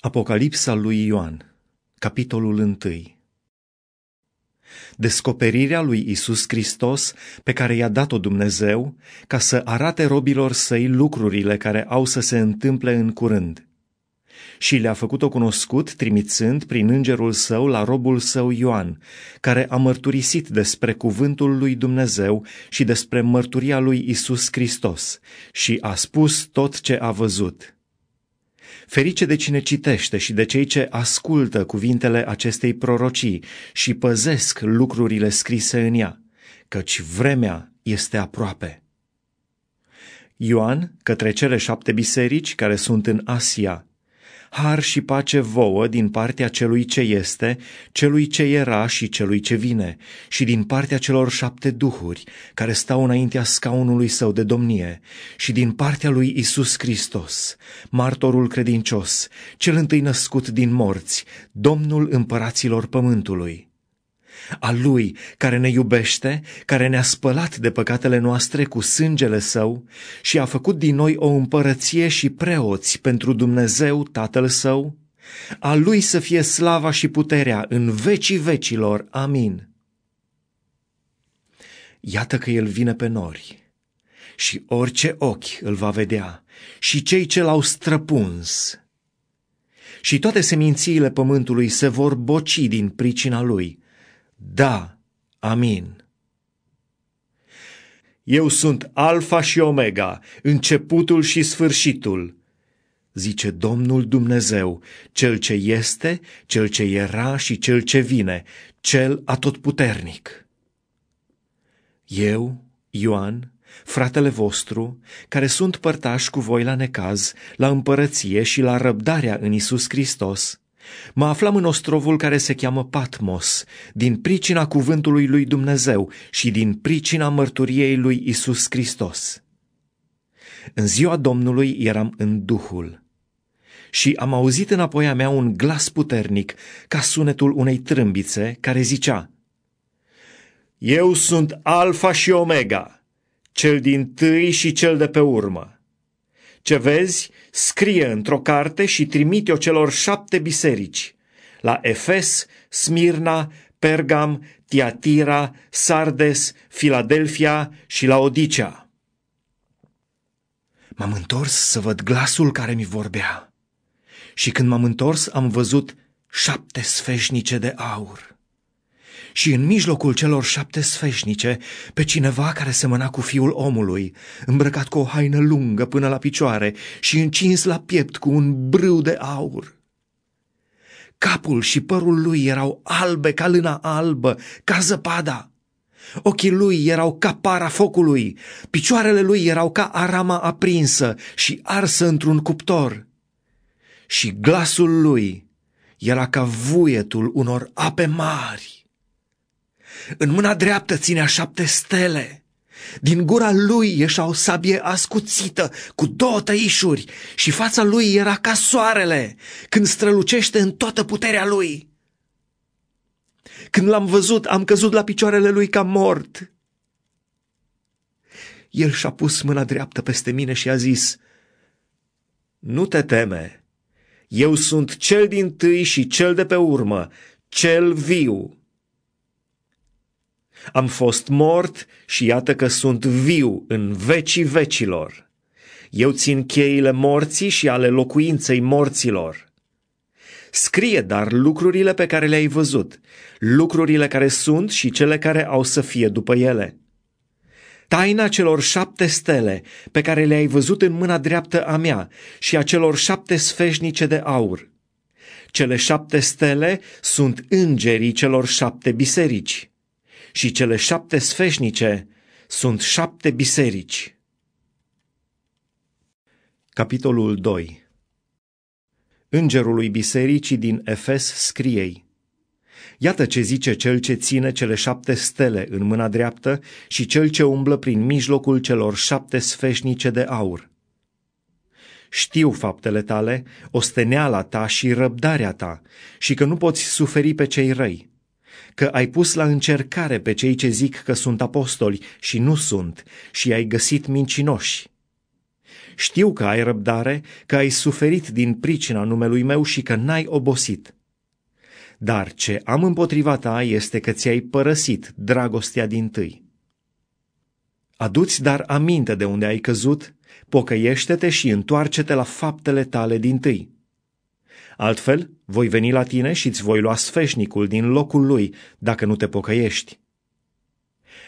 Apocalipsa lui Ioan, capitolul 1 Descoperirea lui Isus Hristos pe care i-a dat-o Dumnezeu ca să arate robilor săi lucrurile care au să se întâmple în curând. Și le-a făcut-o cunoscut trimițând prin îngerul său la robul său Ioan, care a mărturisit despre cuvântul lui Dumnezeu și despre mărturia lui Isus Hristos și a spus tot ce a văzut. Ferice de cine citește și de cei ce ascultă cuvintele acestei prorocii și păzesc lucrurile scrise în ea, căci vremea este aproape. Ioan, către cele șapte biserici care sunt în Asia, har și pace vouă din partea celui ce este, celui ce era și celui ce vine, și din partea celor șapte duhuri care stau înaintea scaunului său de domnie, și din partea lui Isus Hristos, martorul credincios, cel întâi născut din morți, Domnul împăraților pământului a Lui care ne iubește, care ne-a spălat de păcatele noastre cu sângele Său și a făcut din noi o împărăție și preoți pentru Dumnezeu Tatăl Său, a Lui să fie slava și puterea în vecii vecilor. Amin. Iată că El vine pe nori și orice ochi îl va vedea și cei ce l-au străpuns. Și toate semințiile pământului se vor boci din pricina lui da, amin. Eu sunt Alfa și Omega, începutul și sfârșitul, zice Domnul Dumnezeu, cel ce este, cel ce era și cel ce vine, cel atotputernic. Eu, Ioan, fratele vostru, care sunt părtași cu voi la necaz, la împărăție și la răbdarea în Isus Hristos, Mă aflam în ostrovul care se cheamă Patmos, din pricina cuvântului lui Dumnezeu și din pricina mărturiei lui Isus Hristos. În ziua Domnului eram în Duhul și am auzit înapoi a mea un glas puternic, ca sunetul unei trâmbițe, care zicea, Eu sunt Alfa și Omega, cel din tâi și cel de pe urmă ce vezi, scrie într-o carte și trimite-o celor șapte biserici, la Efes, Smirna, Pergam, Tiatira, Sardes, Filadelfia și la Odicea. M-am întors să văd glasul care mi vorbea. Și când m-am întors am văzut șapte sfeșnice de aur și în mijlocul celor șapte sfeșnice pe cineva care semăna cu fiul omului, îmbrăcat cu o haină lungă până la picioare și încins la piept cu un brâu de aur. Capul și părul lui erau albe ca lâna albă, ca zăpada. Ochii lui erau ca para focului, picioarele lui erau ca arama aprinsă și arsă într-un cuptor. Și glasul lui era ca vuietul unor ape mari. În mâna dreaptă ținea șapte stele. Din gura lui ieșea o sabie ascuțită cu două tăișuri și fața lui era ca soarele când strălucește în toată puterea lui. Când l-am văzut, am căzut la picioarele lui ca mort. El și-a pus mâna dreaptă peste mine și a zis, Nu te teme, eu sunt cel din tâi și cel de pe urmă, cel viu. Am fost mort și iată că sunt viu în vecii vecilor. Eu țin cheile morții și ale locuinței morților. Scrie dar lucrurile pe care le-ai văzut, lucrurile care sunt și cele care au să fie după ele. Taina celor șapte stele pe care le-ai văzut în mâna dreaptă a mea și a celor șapte sfeșnice de aur. Cele șapte stele sunt îngerii celor șapte biserici și cele șapte sfeșnice sunt șapte biserici. Capitolul 2 Îngerului bisericii din Efes scriei Iată ce zice cel ce ține cele șapte stele în mâna dreaptă și cel ce umblă prin mijlocul celor șapte sfeșnice de aur. Știu faptele tale, osteneala ta și răbdarea ta și că nu poți suferi pe cei răi că ai pus la încercare pe cei ce zic că sunt apostoli și nu sunt și ai găsit mincinoși. Știu că ai răbdare, că ai suferit din pricina numelui meu și că n-ai obosit. Dar ce am împotriva ta este că ți-ai părăsit dragostea din tâi. Aduți dar aminte de unde ai căzut, pocăiește-te și întoarce-te la faptele tale din tâi. Altfel, voi veni la tine și îți voi lua sfeșnicul din locul lui, dacă nu te pocăiești.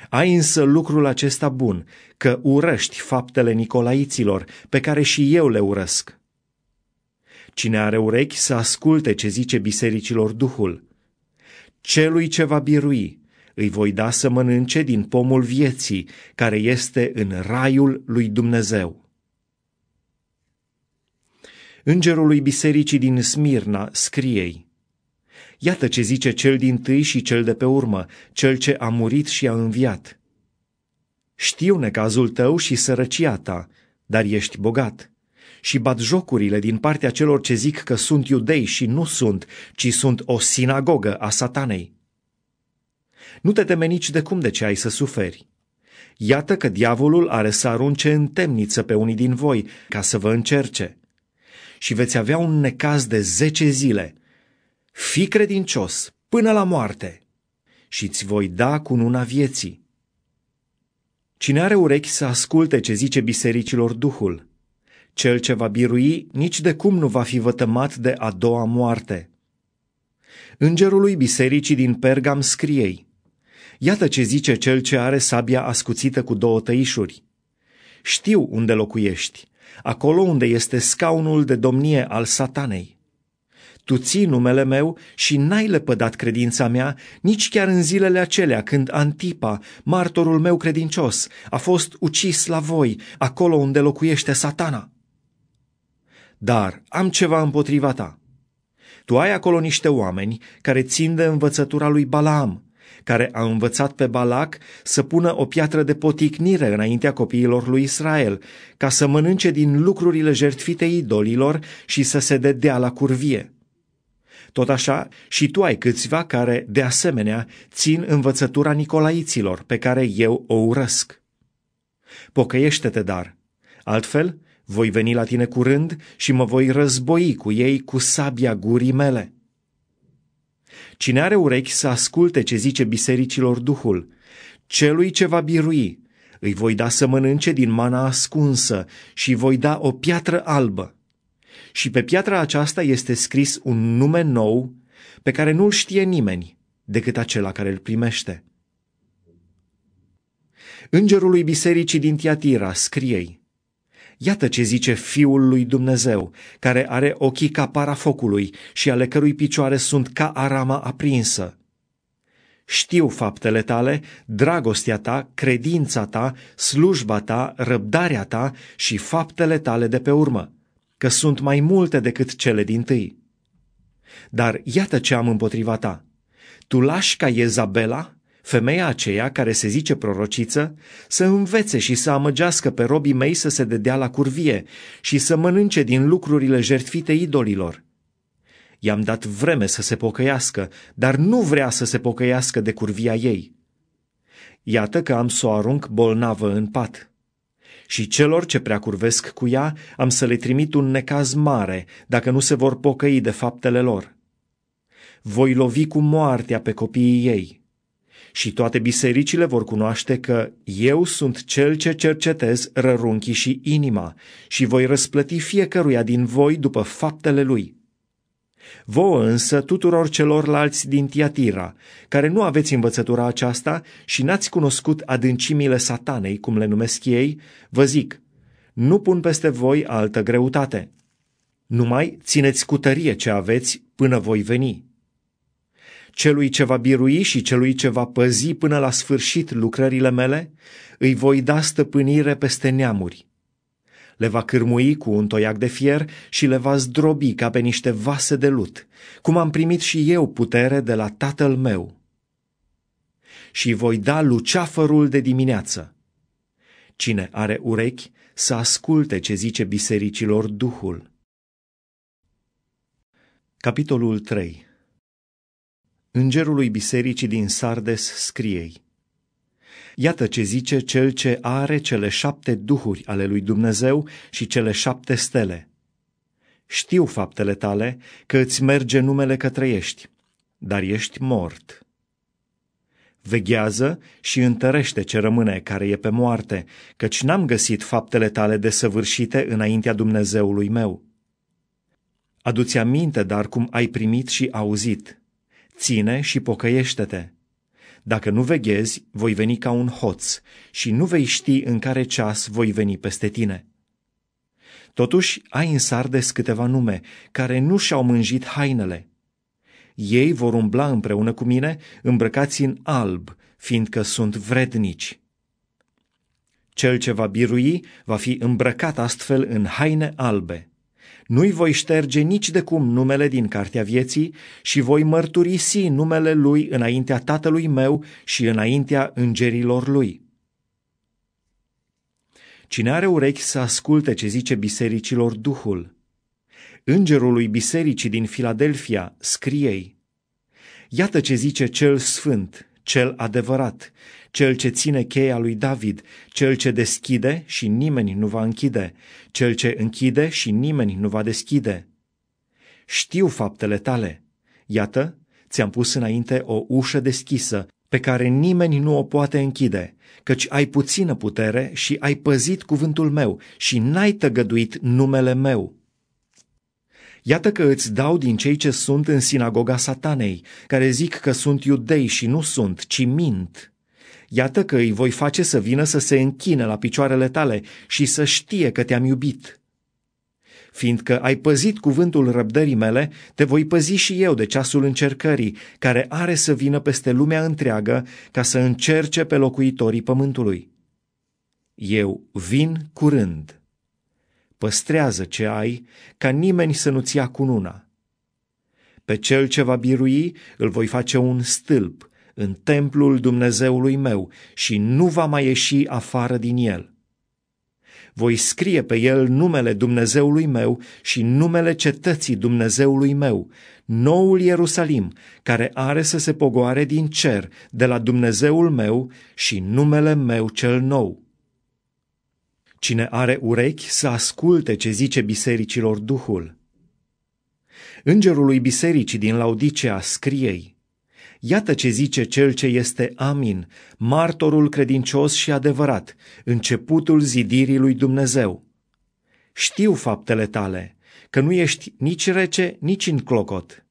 Ai însă lucrul acesta bun, că urăști faptele nicolaiților, pe care și eu le urăsc. Cine are urechi să asculte ce zice bisericilor Duhul. Celui ce va birui, îi voi da să mănânce din pomul vieții, care este în raiul lui Dumnezeu. Îngerului bisericii din Smirna scriei, Iată ce zice cel din tâi și cel de pe urmă, cel ce a murit și a înviat. Știu necazul tău și sărăcia ta, dar ești bogat. Și bat jocurile din partea celor ce zic că sunt iudei și nu sunt, ci sunt o sinagogă a satanei. Nu te teme nici de cum de ce ai să suferi. Iată că diavolul are să arunce în temniță pe unii din voi, ca să vă încerce. Și veți avea un necaz de zece zile. Fii credincios până la moarte și îți voi da cu nuna vieții. Cine are urechi să asculte ce zice bisericilor Duhul, cel ce va birui nici de cum nu va fi vătămat de a doua moarte. Îngerului bisericii din Pergam scriei, Iată ce zice cel ce are sabia ascuțită cu două tăișuri. Știu unde locuiești, acolo unde este scaunul de domnie al satanei. Tu ții numele meu și n-ai lepădat credința mea nici chiar în zilele acelea când Antipa, martorul meu credincios, a fost ucis la voi, acolo unde locuiește satana. Dar am ceva împotriva ta. Tu ai acolo niște oameni care țin de învățătura lui Balaam, care a învățat pe Balac să pună o piatră de poticnire înaintea copiilor lui Israel, ca să mănânce din lucrurile jertfite idolilor și să se dedea la curvie. Tot așa, și tu ai câțiva care, de asemenea, țin învățătura nicolaiților, pe care eu o urăsc. Pocăiește-te, dar, altfel voi veni la tine curând și mă voi război cu ei cu sabia gurii mele. Cine are urechi să asculte ce zice bisericilor Duhul, celui ce va birui, îi voi da să mănânce din mana ascunsă și voi da o piatră albă. Și pe piatra aceasta este scris un nume nou pe care nu-l știe nimeni decât acela care îl primește. Îngerului bisericii din Tiatira scriei, Iată ce zice Fiul lui Dumnezeu, care are ochii ca para focului și ale cărui picioare sunt ca arama aprinsă. Știu faptele tale, dragostea ta, credința ta, slujba ta, răbdarea ta și faptele tale de pe urmă, că sunt mai multe decât cele din tâi. Dar iată ce am împotriva ta. Tu lași ca Iezabela, femeia aceea care se zice prorociță, să învețe și să amăgească pe robii mei să se dedea la curvie și să mănânce din lucrurile jertfite idolilor. I-am dat vreme să se pocăiască, dar nu vrea să se pocăiască de curvia ei. Iată că am să o arunc bolnavă în pat. Și celor ce prea curvesc cu ea am să le trimit un necaz mare, dacă nu se vor pocăi de faptele lor. Voi lovi cu moartea pe copiii ei și toate bisericile vor cunoaște că eu sunt cel ce cercetez rărunchii și inima și voi răsplăti fiecăruia din voi după faptele lui. Vouă însă tuturor celorlalți din Tiatira, care nu aveți învățătura aceasta și n-ați cunoscut adâncimile satanei, cum le numesc ei, vă zic, nu pun peste voi altă greutate. Numai țineți cu tărie ce aveți până voi veni celui ce va birui și celui ce va păzi până la sfârșit lucrările mele, îi voi da stăpânire peste neamuri. Le va cârmui cu un toiac de fier și le va zdrobi ca pe niște vase de lut, cum am primit și eu putere de la tatăl meu. Și voi da luceafărul de dimineață. Cine are urechi, să asculte ce zice bisericilor Duhul. Capitolul 3 Îngerului bisericii din Sardes scriei. Iată ce zice cel ce are cele șapte duhuri ale lui Dumnezeu și cele șapte stele. Știu faptele tale că îți merge numele că trăiești, dar ești mort. Veghează și întărește ce rămâne, care e pe moarte, căci n-am găsit faptele tale desăvârșite înaintea Dumnezeului meu. Adu-ți aminte, dar cum ai primit și auzit. Ține și pocăiește-te. Dacă nu veghezi, voi veni ca un hoț și nu vei ști în care ceas voi veni peste tine. Totuși ai în Sardes câteva nume care nu și-au mânjit hainele. Ei vor umbla împreună cu mine, îmbrăcați în alb, fiindcă sunt vrednici. Cel ce va birui va fi îmbrăcat astfel în haine albe. Nu-i voi șterge nici de cum numele din cartea vieții și voi mărturisi numele lui înaintea tatălui meu și înaintea îngerilor lui. Cine are urechi să asculte ce zice bisericilor Duhul. Îngerului bisericii din Filadelfia scriei, Iată ce zice cel sfânt, cel adevărat, cel ce ține cheia lui David, cel ce deschide și nimeni nu va închide, cel ce închide și nimeni nu va deschide. Știu faptele tale. Iată, ți-am pus înainte o ușă deschisă, pe care nimeni nu o poate închide, căci ai puțină putere și ai păzit cuvântul meu și n-ai tăgăduit numele meu. Iată că îți dau din cei ce sunt în sinagoga satanei, care zic că sunt iudei și nu sunt, ci mint. Iată că îi voi face să vină să se închine la picioarele tale și să știe că te-am iubit. Fiindcă ai păzit cuvântul răbdării mele, te voi păzi și eu de ceasul încercării, care are să vină peste lumea întreagă ca să încerce pe locuitorii pământului. Eu vin curând. Păstrează ce ai, ca nimeni să nu-ți ia cununa. Pe cel ce va birui îl voi face un stâlp în templul Dumnezeului meu și nu va mai ieși afară din el. Voi scrie pe el numele Dumnezeului meu și numele cetății Dumnezeului meu, noul Ierusalim, care are să se pogoare din cer de la Dumnezeul meu și numele meu cel nou Cine are urechi să asculte ce zice bisericilor Duhul. Îngerului bisericii din Laudicea scriei, Iată ce zice cel ce este Amin, martorul credincios și adevărat, începutul zidirii lui Dumnezeu. Știu faptele tale, că nu ești nici rece, nici în clocot.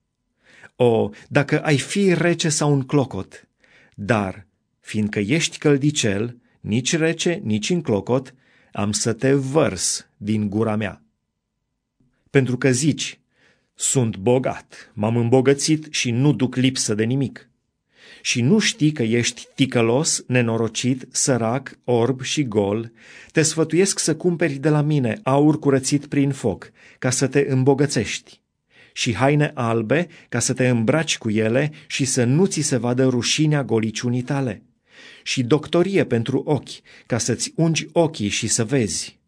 O, dacă ai fi rece sau în clocot, dar, fiindcă ești căldicel, nici rece, nici în clocot, am să te vărs din gura mea. Pentru că zici, sunt bogat, m-am îmbogățit și nu duc lipsă de nimic. Și nu știi că ești ticălos, nenorocit, sărac, orb și gol, te sfătuiesc să cumperi de la mine aur curățit prin foc, ca să te îmbogățești, și haine albe, ca să te îmbraci cu ele și să nu ți se vadă rușinea goliciunii tale și doctorie pentru ochi, ca să-ți ungi ochii și să vezi.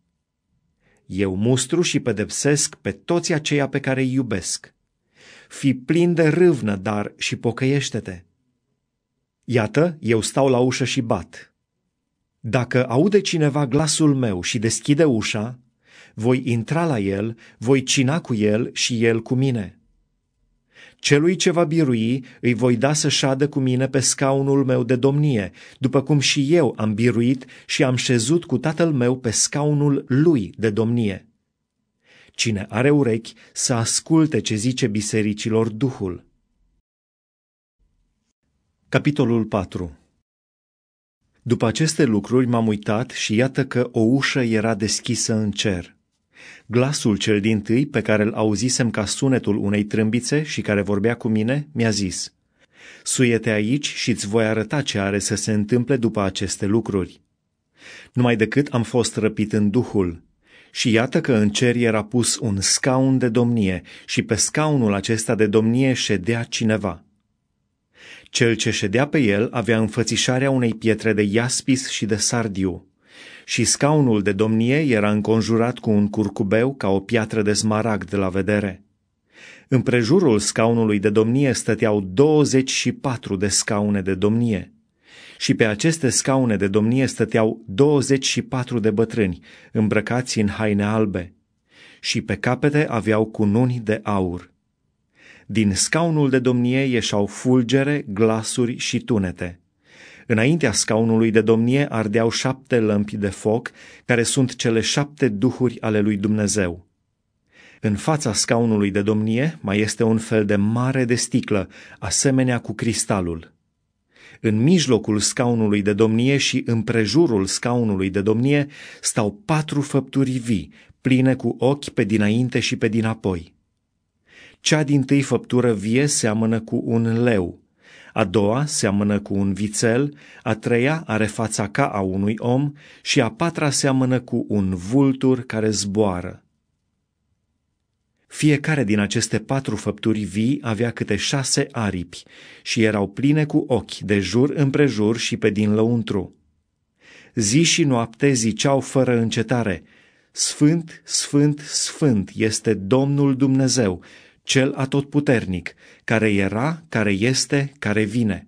Eu mustru și pedepsesc pe toți aceia pe care îi iubesc. Fi plin de râvnă, dar și pocăiește-te. Iată, eu stau la ușă și bat. Dacă aude cineva glasul meu și deschide ușa, voi intra la el, voi cina cu el și el cu mine. Celui ce va birui îi voi da să șadă cu mine pe scaunul meu de domnie, după cum și eu am biruit și am șezut cu tatăl meu pe scaunul lui de domnie. Cine are urechi să asculte ce zice bisericilor Duhul. Capitolul 4 După aceste lucruri m-am uitat și iată că o ușă era deschisă în cer. Glasul cel din tâi, pe care îl auzisem ca sunetul unei trâmbițe și care vorbea cu mine, mi-a zis, Suiete aici și îți voi arăta ce are să se întâmple după aceste lucruri. Numai decât am fost răpit în Duhul. Și iată că în cer era pus un scaun de domnie și pe scaunul acesta de domnie ședea cineva. Cel ce ședea pe el avea înfățișarea unei pietre de iaspis și de sardiu și scaunul de domnie era înconjurat cu un curcubeu ca o piatră de smaragd de la vedere. Împrejurul scaunului de domnie stăteau 24 de scaune de domnie Și pe aceste scaune de domnie stăteau 24 de bătrâni, îmbrăcați în haine albe, și pe capete aveau cununi de aur. Din scaunul de domnie ieșau fulgere, glasuri și tunete. Înaintea scaunului de domnie ardeau șapte lămpi de foc, care sunt cele șapte duhuri ale lui Dumnezeu. În fața scaunului de domnie mai este un fel de mare de sticlă, asemenea cu cristalul. În mijlocul scaunului de domnie și împrejurul scaunului de domnie stau patru făpturi vii, pline cu ochi pe dinainte și pe dinapoi. Cea din tâi făptură vie seamănă cu un leu, a doua seamănă cu un vițel, a treia are fața ca a unui om și a patra seamănă cu un vultur care zboară. Fiecare din aceste patru făpturi vii avea câte șase aripi și erau pline cu ochi de jur împrejur și pe din lăuntru. Zi și noapte ziceau fără încetare, Sfânt, Sfânt, Sfânt este Domnul Dumnezeu, cel atotputernic, care era, care este, care vine.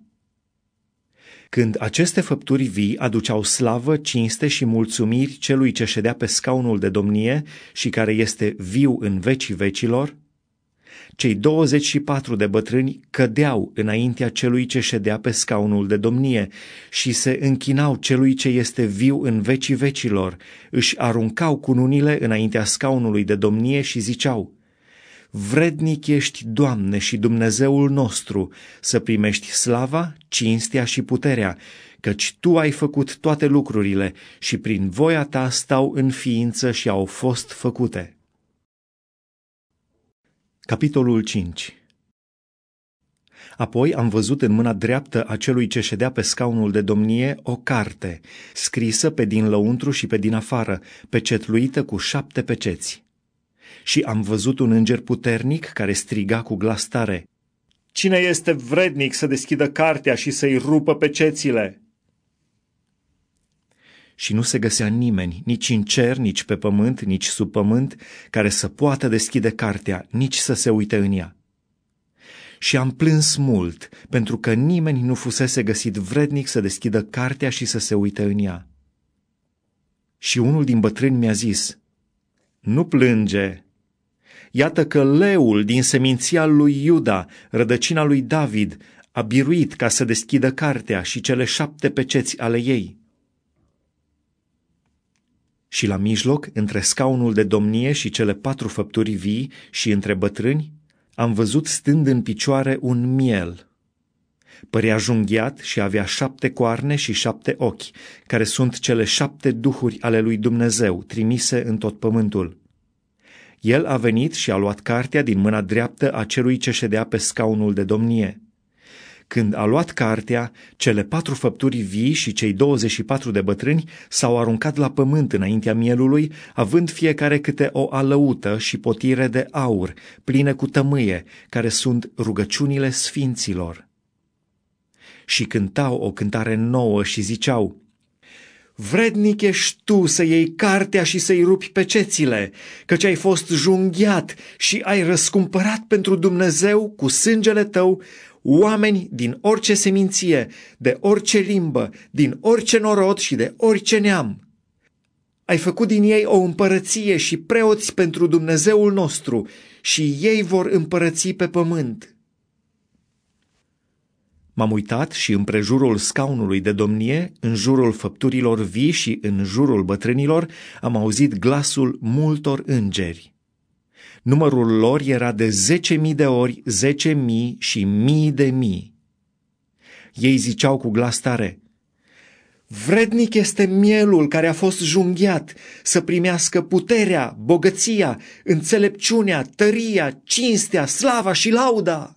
Când aceste făpturi vii aduceau slavă, cinste și mulțumiri celui ce ședea pe scaunul de domnie și care este viu în vecii vecilor, cei 24 de bătrâni cădeau înaintea celui ce ședea pe scaunul de domnie și se închinau celui ce este viu în vecii vecilor, își aruncau cununile înaintea scaunului de domnie și ziceau, Vrednic ești, Doamne și Dumnezeul nostru, să primești slava, cinstea și puterea, căci Tu ai făcut toate lucrurile și prin voia Ta stau în ființă și au fost făcute. Capitolul 5 Apoi am văzut în mâna dreaptă a celui ce ședea pe scaunul de domnie o carte, scrisă pe din lăuntru și pe din afară, pecetluită cu șapte peceți și am văzut un înger puternic care striga cu glas tare, Cine este vrednic să deschidă cartea și să-i rupă pe cețile? Și nu se găsea nimeni, nici în cer, nici pe pământ, nici sub pământ, care să poată deschide cartea, nici să se uite în ea. Și am plâns mult, pentru că nimeni nu fusese găsit vrednic să deschidă cartea și să se uite în ea. Și unul din bătrâni mi-a zis, Nu plânge, Iată că leul din seminția lui Iuda, rădăcina lui David, a biruit ca să deschidă cartea și cele șapte peceți ale ei. Și la mijloc, între scaunul de domnie și cele patru făpturi vii și între bătrâni, am văzut stând în picioare un miel. Părea junghiat și avea șapte coarne și șapte ochi, care sunt cele șapte duhuri ale lui Dumnezeu, trimise în tot pământul. El a venit și a luat cartea din mâna dreaptă a celui ce ședea pe scaunul de domnie. Când a luat cartea, cele patru făpturi vii și cei 24 de bătrâni s-au aruncat la pământ înaintea mielului, având fiecare câte o alăută și potire de aur, pline cu tămâie, care sunt rugăciunile sfinților. Și cântau o cântare nouă și ziceau, Vrednic ești tu să iei cartea și să-i rupi pecețile, căci ai fost junghiat și ai răscumpărat pentru Dumnezeu cu sângele tău oameni din orice seminție, de orice limbă, din orice norod și de orice neam. Ai făcut din ei o împărăție și preoți pentru Dumnezeul nostru și ei vor împărăți pe pământ. M-am uitat și în prejurul scaunului de domnie, în jurul făpturilor vii și în jurul bătrânilor, am auzit glasul multor îngeri. Numărul lor era de zece mii de ori zece mii și mii de mii. Ei ziceau cu glas tare, Vrednic este mielul care a fost junghiat să primească puterea, bogăția, înțelepciunea, tăria, cinstea, slava și lauda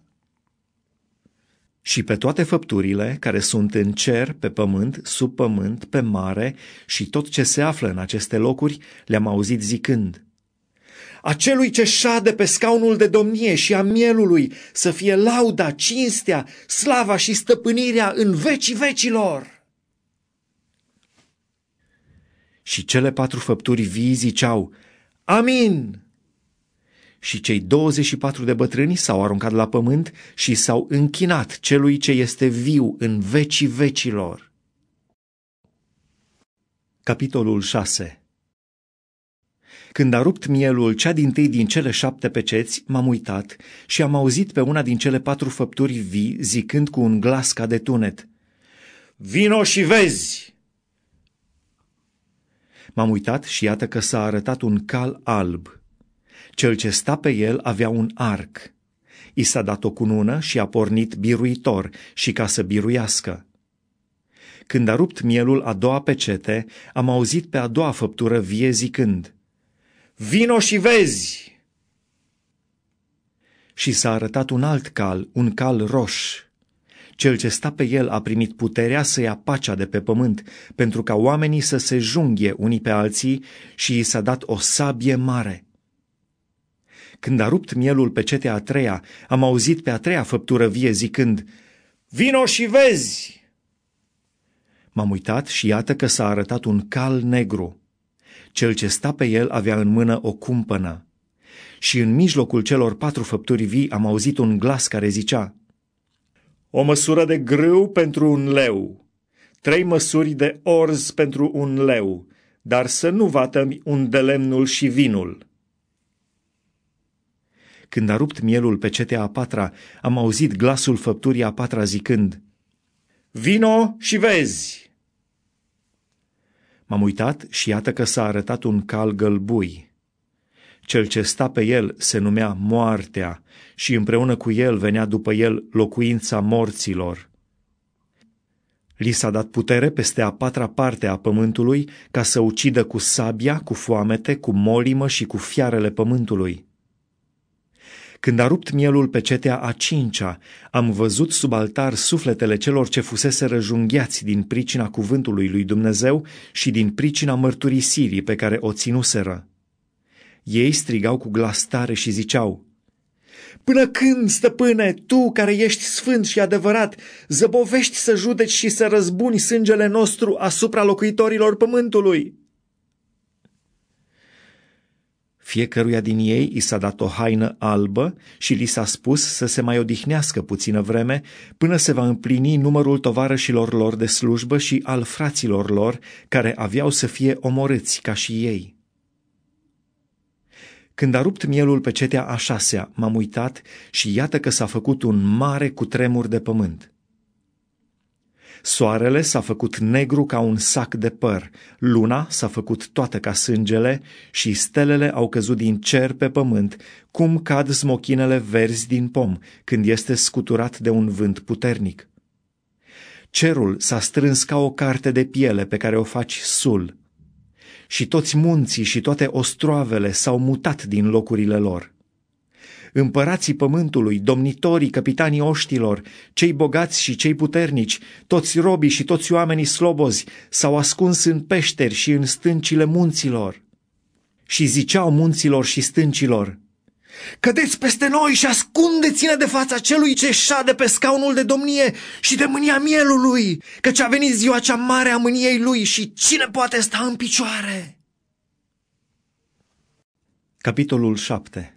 și pe toate făpturile care sunt în cer, pe pământ, sub pământ, pe mare și tot ce se află în aceste locuri, le-am auzit zicând, Acelui ce șade pe scaunul de domnie și a mielului să fie lauda, cinstea, slava și stăpânirea în vecii vecilor. Și cele patru făpturi vii ziceau, Amin! Și cei 24 de bătrâni s-au aruncat la pământ și s-au închinat celui ce este viu în vecii vecilor. Capitolul 6 Când a rupt mielul cea din tâi din cele șapte peceți, m-am uitat și am auzit pe una din cele patru făpturi vii zicând cu un glas ca de tunet. Vino și vezi! M-am uitat și iată că s-a arătat un cal alb. Cel ce sta pe el avea un arc. I s-a dat o cunună și a pornit biruitor și ca să biruiască. Când a rupt mielul a doua pecete, am auzit pe a doua făptură vie zicând, Vino și vezi! Și s-a arătat un alt cal, un cal roș. Cel ce sta pe el a primit puterea să ia pacea de pe pământ, pentru ca oamenii să se junghie unii pe alții și i s-a dat o sabie mare. Când a rupt mielul pe cetea a treia, am auzit pe a treia făptură vie zicând, Vino și vezi! M-am uitat și iată că s-a arătat un cal negru. Cel ce sta pe el avea în mână o cumpănă. Și în mijlocul celor patru făpturi vii am auzit un glas care zicea, O măsură de grâu pentru un leu, trei măsuri de orz pentru un leu, dar să nu vatămi un de lemnul și vinul. Când a rupt mielul pe cetea a patra, am auzit glasul făpturii a patra zicând, Vino și vezi! M-am uitat și iată că s-a arătat un cal gălbui. Cel ce sta pe el se numea Moartea și împreună cu el venea după el locuința morților. Li s-a dat putere peste a patra parte a pământului ca să ucidă cu sabia, cu foamete, cu molimă și cu fiarele pământului. Când a rupt mielul pe cetea a cincea, am văzut sub altar sufletele celor ce fusese răjunghiați din pricina cuvântului lui Dumnezeu și din pricina mărturisirii pe care o ținuseră. Ei strigau cu glas tare și ziceau, Până când, stăpâne, tu care ești sfânt și adevărat, zăbovești să judeci și să răzbuni sângele nostru asupra locuitorilor pământului? Fiecăruia din ei i s-a dat o haină albă și li s-a spus să se mai odihnească puțină vreme până se va împlini numărul tovarășilor lor de slujbă și al fraților lor care aveau să fie omorâți ca și ei. Când a rupt mielul pe cetea a șasea, m-am uitat și iată că s-a făcut un mare cutremur de pământ. Soarele s-a făcut negru ca un sac de păr, luna s-a făcut toată ca sângele și stelele au căzut din cer pe pământ, cum cad smochinele verzi din pom când este scuturat de un vânt puternic. Cerul s-a strâns ca o carte de piele pe care o faci sul. Și toți munții și toate ostroavele s-au mutat din locurile lor împărații pământului, domnitorii, capitanii oștilor, cei bogați și cei puternici, toți robii și toți oamenii slobozi s-au ascuns în peșteri și în stâncile munților. Și ziceau munților și stâncilor, Cădeți peste noi și ascundeți-ne de fața celui ce șade pe scaunul de domnie și de mânia mielului, căci a venit ziua cea mare a mâniei lui și cine poate sta în picioare? Capitolul 7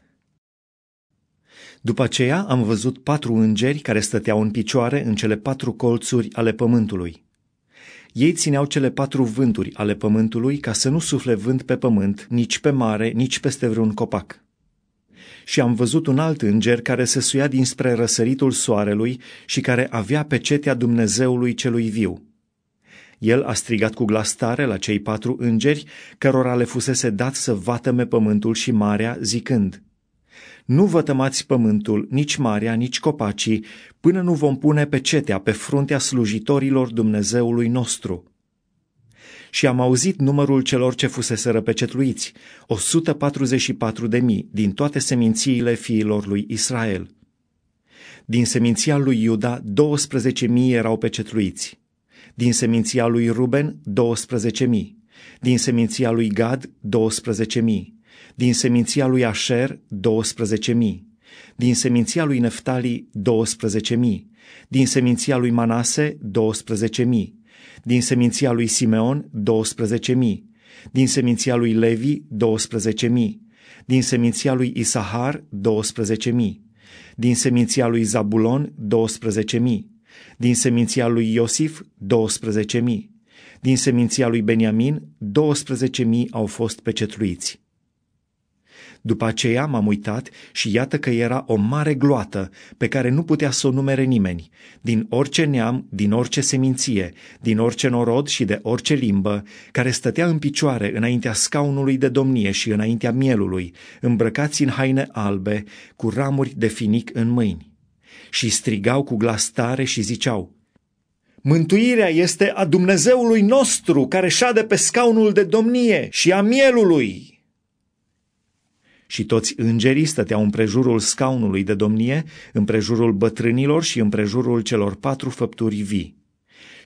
după aceea am văzut patru îngeri care stăteau în picioare în cele patru colțuri ale pământului. Ei țineau cele patru vânturi ale pământului ca să nu sufle vânt pe pământ, nici pe mare, nici peste vreun copac. Și am văzut un alt înger care se suia dinspre răsăritul soarelui și care avea pe cetea Dumnezeului celui viu. El a strigat cu glas tare la cei patru îngeri, cărora le fusese dat să vatăme pământul și marea, zicând – nu vătămați pământul, nici marea, nici copacii, până nu vom pune pe cetea pe fruntea slujitorilor Dumnezeului nostru. Și am auzit numărul celor ce fusese răpecetluiți, 144 de mii din toate semințiile fiilor lui Israel. Din seminția lui Iuda, 12 mii erau pecetluiți. Din seminția lui Ruben, 12 mii. Din seminția lui Gad, 12 mii din seminția lui Asher 12.000, din seminția lui Neftali 12.000, din seminția lui Manase 12.000, din seminția lui Simeon 12.000, din seminția lui Levi 12.000, din seminția lui Isahar 12.000, din seminția lui Zabulon 12.000, din seminția lui Iosif 12.000, din seminția lui Beniamin, 12.000 au fost pecetluiți. După aceea m-am uitat și iată că era o mare gloată pe care nu putea să o numere nimeni, din orice neam, din orice seminție, din orice norod și de orice limbă, care stătea în picioare înaintea scaunului de domnie și înaintea mielului, îmbrăcați în haine albe, cu ramuri de finic în mâini. Și strigau cu glas tare și ziceau, Mântuirea este a Dumnezeului nostru care șade pe scaunul de domnie și a mielului și toți îngerii stăteau împrejurul scaunului de domnie, împrejurul bătrânilor și împrejurul celor patru făpturi vii.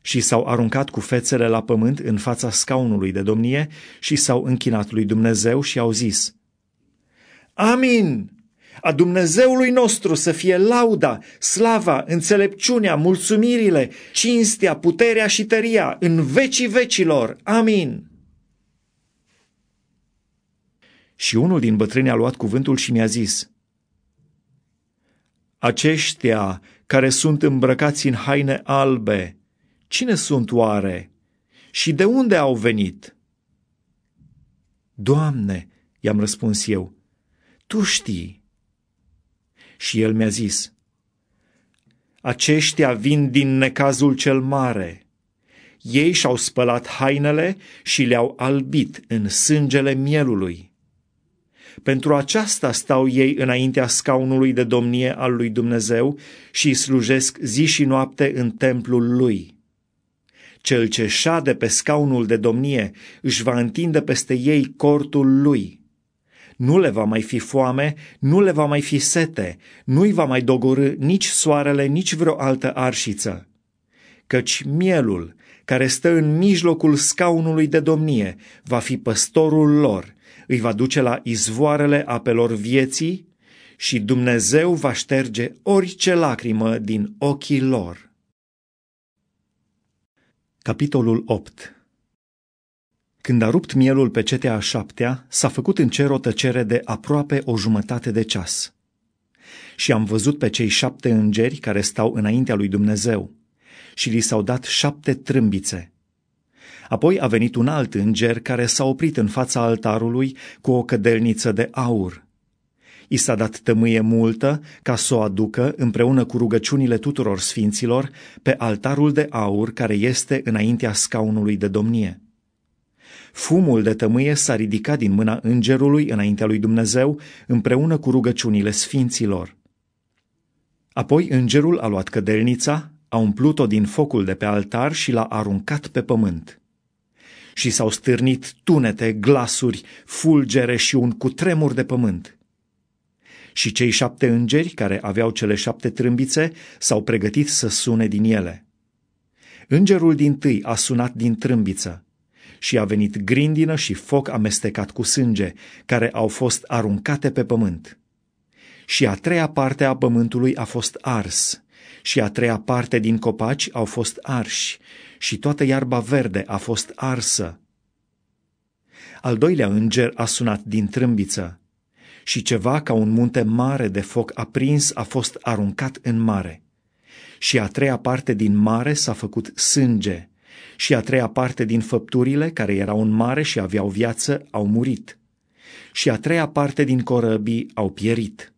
Și s-au aruncat cu fețele la pământ în fața scaunului de domnie și s-au închinat lui Dumnezeu și au zis, Amin! A Dumnezeului nostru să fie lauda, slava, înțelepciunea, mulțumirile, cinstea, puterea și tăria în vecii vecilor. Amin! Și unul din bătrâni a luat cuvântul și mi-a zis, Aceștia care sunt îmbrăcați în haine albe, cine sunt oare și de unde au venit? Doamne, i-am răspuns eu, Tu știi. Și el mi-a zis, Aceștia vin din necazul cel mare. Ei și-au spălat hainele și le-au albit în sângele mielului. Pentru aceasta stau ei înaintea scaunului de domnie al lui Dumnezeu și slujesc zi și noapte în templul lui. Cel ce șade pe scaunul de domnie își va întinde peste ei cortul lui. Nu le va mai fi foame, nu le va mai fi sete, nu-i va mai dogorâ nici soarele, nici vreo altă arșiță. Căci mielul, care stă în mijlocul scaunului de domnie, va fi păstorul lor îi va duce la izvoarele apelor vieții și Dumnezeu va șterge orice lacrimă din ochii lor. Capitolul 8 Când a rupt mielul pe cetea a șaptea, s-a făcut în cer o tăcere de aproape o jumătate de ceas. Și am văzut pe cei șapte îngeri care stau înaintea lui Dumnezeu și li s-au dat șapte trâmbițe – Apoi a venit un alt înger care s-a oprit în fața altarului cu o cădelniță de aur. I s-a dat tămâie multă ca să o aducă împreună cu rugăciunile tuturor sfinților pe altarul de aur care este înaintea scaunului de domnie. Fumul de tămâie s-a ridicat din mâna îngerului înaintea lui Dumnezeu împreună cu rugăciunile sfinților. Apoi îngerul a luat cădelnița, a umplut-o din focul de pe altar și l-a aruncat pe pământ și s-au stârnit tunete, glasuri, fulgere și un cutremur de pământ. Și cei șapte îngeri care aveau cele șapte trâmbițe s-au pregătit să sune din ele. Îngerul din tâi a sunat din trâmbiță și a venit grindină și foc amestecat cu sânge, care au fost aruncate pe pământ. Și a treia parte a pământului a fost ars, și a treia parte din copaci au fost arși, și toată iarba verde a fost arsă. Al doilea înger a sunat din trâmbiță și ceva ca un munte mare de foc aprins a fost aruncat în mare. Și a treia parte din mare s-a făcut sânge, și a treia parte din făpturile care erau în mare și aveau viață au murit, și a treia parte din corăbii au pierit.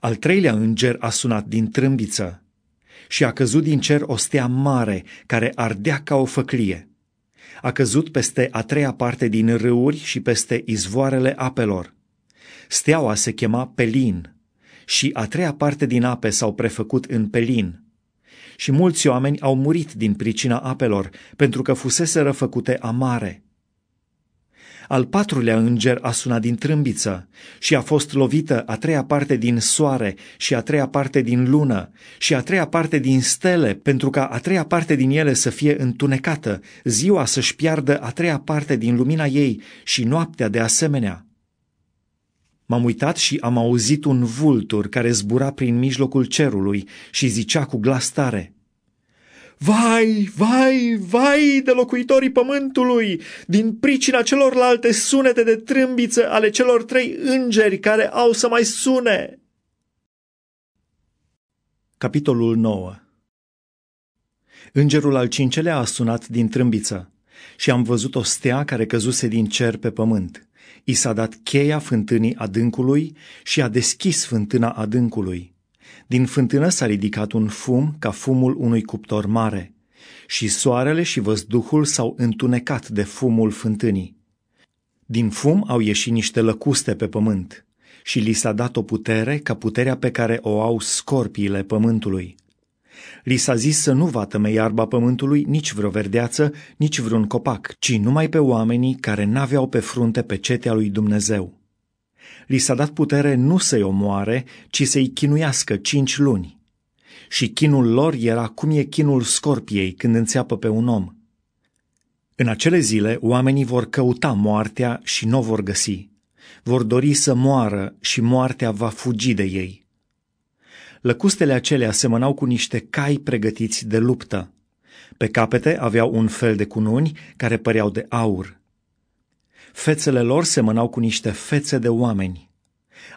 Al treilea înger a sunat din trâmbiță și a căzut din cer o stea mare care ardea ca o făclie. A căzut peste a treia parte din râuri și peste izvoarele apelor. Steaua se chema Pelin și a treia parte din ape s-au prefăcut în Pelin. Și mulți oameni au murit din pricina apelor, pentru că fuseseră făcute amare. Al patrulea înger a sunat din trâmbiță și a fost lovită a treia parte din soare și a treia parte din lună și a treia parte din stele, pentru ca a treia parte din ele să fie întunecată, ziua să-și piardă a treia parte din lumina ei și noaptea de asemenea. M-am uitat și am auzit un vultur care zbura prin mijlocul cerului și zicea cu glas tare – Vai, vai, vai de locuitorii pământului, din pricina celorlalte sunete de trâmbiță ale celor trei îngeri care au să mai sune. Capitolul 9 Îngerul al cincelea a sunat din trâmbiță și am văzut o stea care căzuse din cer pe pământ. I s-a dat cheia fântânii adâncului și a deschis fântâna adâncului. Din fântână s-a ridicat un fum ca fumul unui cuptor mare și soarele și văzduhul s-au întunecat de fumul fântânii. Din fum au ieșit niște lăcuste pe pământ și li s-a dat o putere ca puterea pe care o au scorpiile pământului. Li s-a zis să nu vatăme iarba pământului nici vreo verdeață, nici vreun copac, ci numai pe oamenii care n-aveau pe frunte pe cetea lui Dumnezeu. Li s-a dat putere nu să-i omoare, ci să-i chinuiască cinci luni. Și chinul lor era cum e chinul scorpiei când înțeapă pe un om. În acele zile, oamenii vor căuta moartea și nu o vor găsi. Vor dori să moară și moartea va fugi de ei. Lăcustele acelea semănau cu niște cai pregătiți de luptă. Pe capete aveau un fel de cununi care păreau de aur. Fețele lor semănau cu niște fețe de oameni.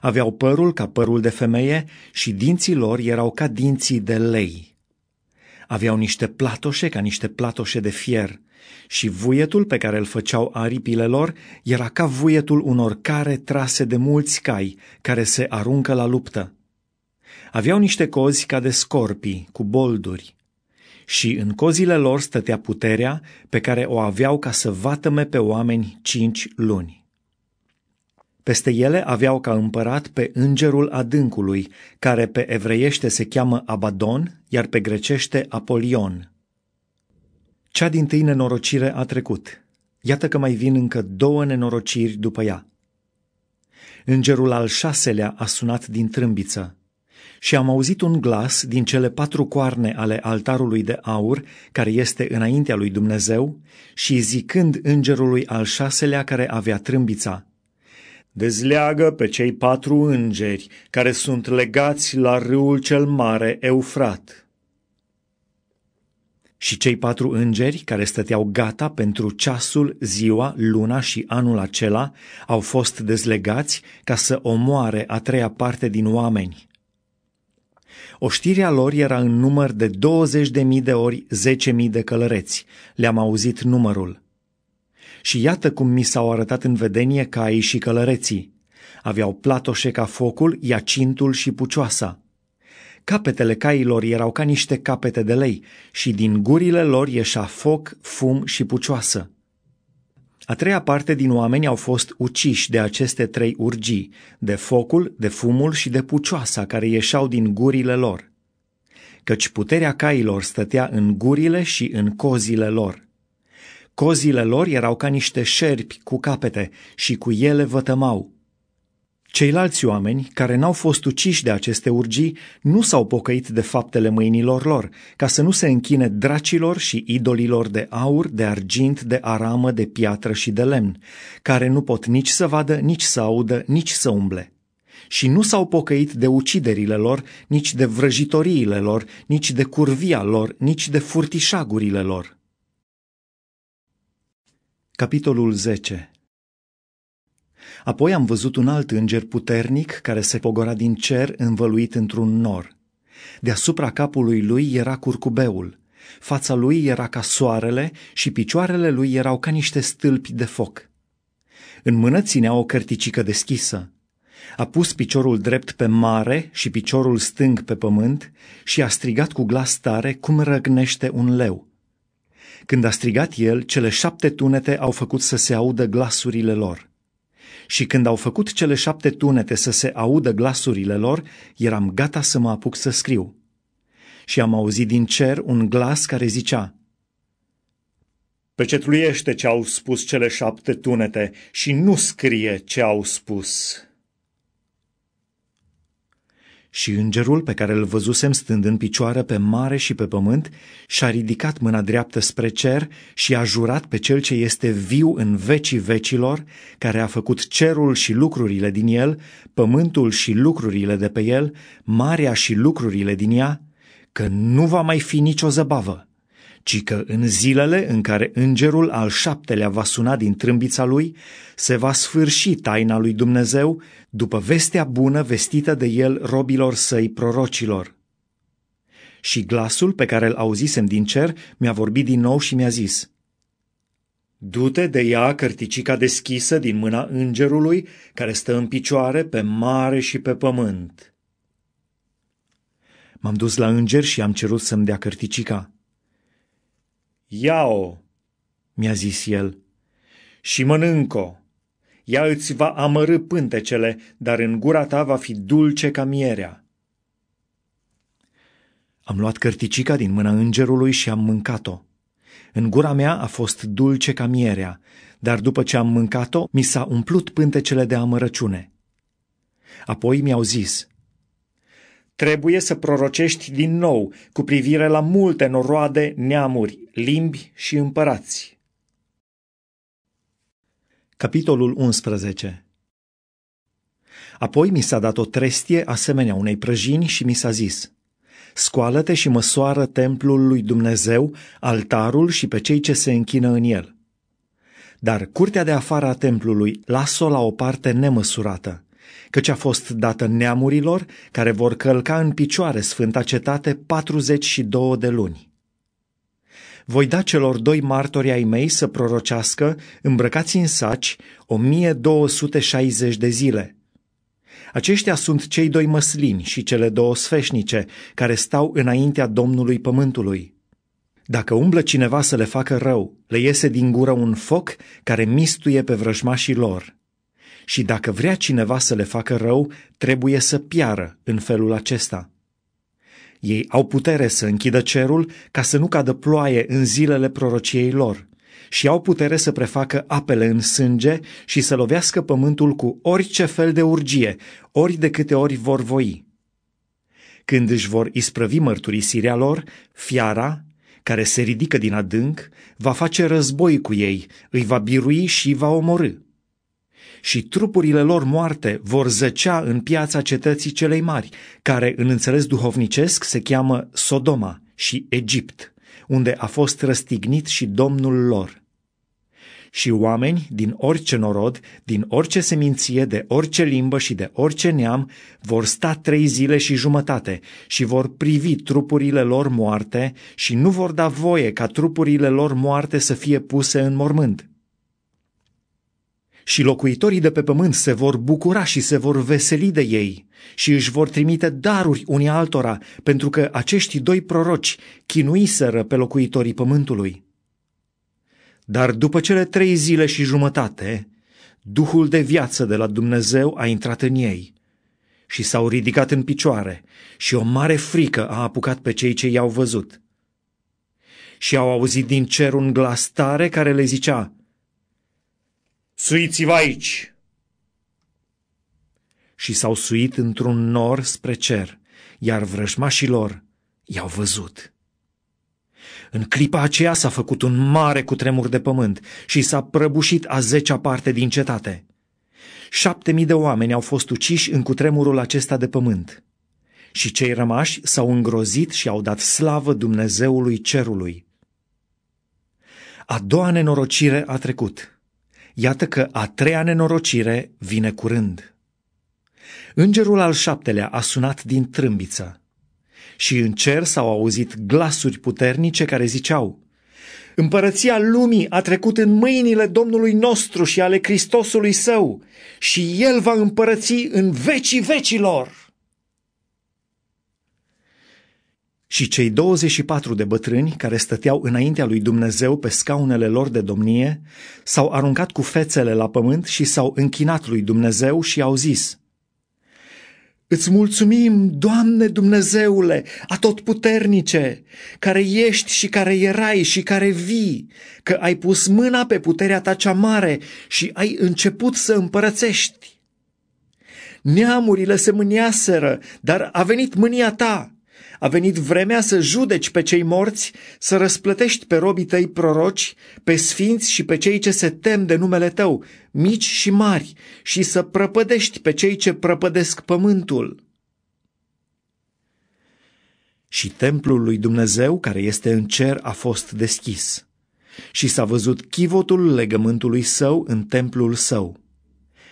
Aveau părul ca părul de femeie și dinții lor erau ca dinții de lei. Aveau niște platoșe ca niște platoșe de fier și vuietul pe care îl făceau aripile lor era ca vuietul unor care trase de mulți cai care se aruncă la luptă. Aveau niște cozi ca de scorpii, cu bolduri, și în cozile lor stătea puterea pe care o aveau ca să vatăme pe oameni cinci luni. Peste ele aveau ca împărat pe îngerul adâncului, care pe evreiește se cheamă Abadon, iar pe grecește Apolion. Cea din tâi nenorocire a trecut. Iată că mai vin încă două nenorociri după ea. Îngerul al șaselea a sunat din trâmbiță și am auzit un glas din cele patru coarne ale altarului de aur, care este înaintea lui Dumnezeu, și zicând îngerului al șaselea care avea trâmbița, Dezleagă pe cei patru îngeri care sunt legați la râul cel mare Eufrat. Și cei patru îngeri care stăteau gata pentru ceasul, ziua, luna și anul acela au fost dezlegați ca să omoare a treia parte din oameni. Oștirea lor era în număr de 20.000 de ori 10.000 de călăreți. Le-am auzit numărul. Și iată cum mi s-au arătat în vedenie caii și călăreții. Aveau platoșe ca focul, iacintul și pucioasa. Capetele cailor erau ca niște capete de lei și din gurile lor ieșea foc, fum și pucioasă. A treia parte din oameni au fost uciși de aceste trei urgii, de focul, de fumul și de pucioasa care ieșeau din gurile lor. Căci puterea cailor stătea în gurile și în cozile lor. Cozile lor erau ca niște șerpi cu capete și cu ele vătămau. Ceilalți oameni, care n-au fost uciși de aceste urgii, nu s-au pocăit de faptele mâinilor lor, ca să nu se închine dracilor și idolilor de aur, de argint, de aramă, de piatră și de lemn, care nu pot nici să vadă, nici să audă, nici să umble. Și nu s-au pocăit de uciderile lor, nici de vrăjitoriile lor, nici de curvia lor, nici de furtișagurile lor. Capitolul 10 Apoi am văzut un alt înger puternic care se pogora din cer învăluit într-un nor. Deasupra capului lui era curcubeul, fața lui era ca soarele și picioarele lui erau ca niște stâlpi de foc. În mână ținea o cărticică deschisă. A pus piciorul drept pe mare și piciorul stâng pe pământ și a strigat cu glas tare cum răgnește un leu. Când a strigat el, cele șapte tunete au făcut să se audă glasurile lor. Și când au făcut cele șapte tunete să se audă glasurile lor, eram gata să mă apuc să scriu. Și am auzit din cer un glas care zicea, Pecetluiește ce au spus cele șapte tunete și nu scrie ce au spus. Și îngerul pe care îl văzusem stând în picioare pe mare și pe pământ și-a ridicat mâna dreaptă spre cer și a jurat pe cel ce este viu în vecii vecilor, care a făcut cerul și lucrurile din el, pământul și lucrurile de pe el, marea și lucrurile din ea, că nu va mai fi nicio zăbavă ci că în zilele în care îngerul al șaptelea va suna din trâmbița lui, se va sfârși taina lui Dumnezeu după vestea bună vestită de el robilor săi prorocilor. Și glasul pe care îl auzisem din cer mi-a vorbit din nou și mi-a zis, Du-te de ea cărticica deschisă din mâna îngerului care stă în picioare pe mare și pe pământ. M-am dus la înger și am cerut să-mi dea cărticica. Ia-o, mi-a zis el, și mănânc-o. Ea îți va amărâ pântecele, dar în gura ta va fi dulce ca mierea. Am luat cărticica din mâna îngerului și am mâncat-o. În gura mea a fost dulce ca mierea, dar după ce am mâncat-o, mi s-a umplut pântecele de amărăciune. Apoi mi-au zis, Trebuie să prorocești din nou cu privire la multe noroade, neamuri, limbi și împărați. Capitolul 11 Apoi mi s-a dat o trestie asemenea unei prăjini și mi s-a zis, Scoală-te și măsoară templul lui Dumnezeu, altarul și pe cei ce se închină în el. Dar curtea de afară a templului las-o la o parte nemăsurată, căci a fost dată neamurilor care vor călca în picioare sfânta cetate 42 de luni voi da celor doi martori ai mei să prorocească, îmbrăcați în saci, 1260 de zile. Aceștia sunt cei doi măslini și cele două sfeșnice, care stau înaintea Domnului Pământului. Dacă umblă cineva să le facă rău, le iese din gură un foc care mistuie pe vrăjmașii lor. Și dacă vrea cineva să le facă rău, trebuie să piară în felul acesta. Ei au putere să închidă cerul ca să nu cadă ploaie în zilele prorociei lor și au putere să prefacă apele în sânge și să lovească pământul cu orice fel de urgie, ori de câte ori vor voi. Când își vor isprăvi mărturisirea lor, fiara, care se ridică din adânc, va face război cu ei, îi va birui și va omorâ și trupurile lor moarte vor zăcea în piața cetății celei mari, care în înțeles duhovnicesc se cheamă Sodoma și Egipt, unde a fost răstignit și domnul lor. Și oameni din orice norod, din orice seminție, de orice limbă și de orice neam vor sta trei zile și jumătate și vor privi trupurile lor moarte și nu vor da voie ca trupurile lor moarte să fie puse în mormânt și locuitorii de pe pământ se vor bucura și se vor veseli de ei și își vor trimite daruri unii altora, pentru că acești doi proroci chinuiseră pe locuitorii pământului. Dar după cele trei zile și jumătate, Duhul de viață de la Dumnezeu a intrat în ei și s-au ridicat în picioare și o mare frică a apucat pe cei ce i-au văzut. Și au auzit din cer un glas tare care le zicea, Suiți-vă aici! Și s-au suit într-un nor spre cer, iar vrăjmașii lor i-au văzut. În clipa aceea s-a făcut un mare cutremur de pământ și s-a prăbușit a zecea parte din cetate. Șapte mii de oameni au fost uciși în cutremurul acesta de pământ. Și cei rămași s-au îngrozit și au dat slavă Dumnezeului cerului. A doua nenorocire a trecut. Iată că a treia nenorocire vine curând. Îngerul al șaptelea a sunat din trâmbiță și în cer s-au auzit glasuri puternice care ziceau Împărăția lumii a trecut în mâinile Domnului nostru și ale Hristosului său și El va împărăți în vecii vecilor. Și cei 24 de bătrâni care stăteau înaintea lui Dumnezeu pe scaunele lor de domnie s-au aruncat cu fețele la pământ și s-au închinat lui Dumnezeu și au zis Îți mulțumim, Doamne Dumnezeule, atotputernice, care ești și care erai și care vii, că ai pus mâna pe puterea ta cea mare și ai început să împărățești. Neamurile se mâniaseră, dar a venit mânia ta a venit vremea să judeci pe cei morți, să răsplătești pe robii tăi proroci, pe sfinți și pe cei ce se tem de numele tău, mici și mari, și să prăpădești pe cei ce prăpădesc pământul. Și templul lui Dumnezeu, care este în cer, a fost deschis. Și s-a văzut chivotul legământului său în templul său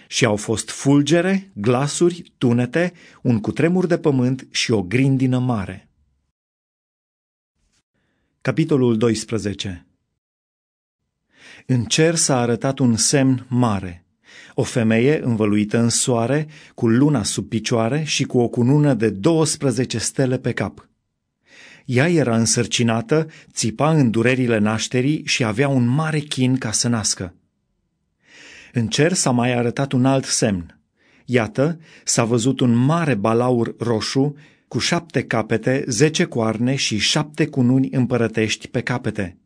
și au fost fulgere, glasuri, tunete, un cutremur de pământ și o grindină mare. Capitolul 12 În cer s-a arătat un semn mare. O femeie învăluită în soare, cu luna sub picioare și cu o cunună de 12 stele pe cap. Ea era însărcinată, țipa în durerile nașterii și avea un mare chin ca să nască. În cer s-a mai arătat un alt semn. Iată, s-a văzut un mare balaur roșu cu șapte capete, zece coarne și șapte cununi împărătești pe capete.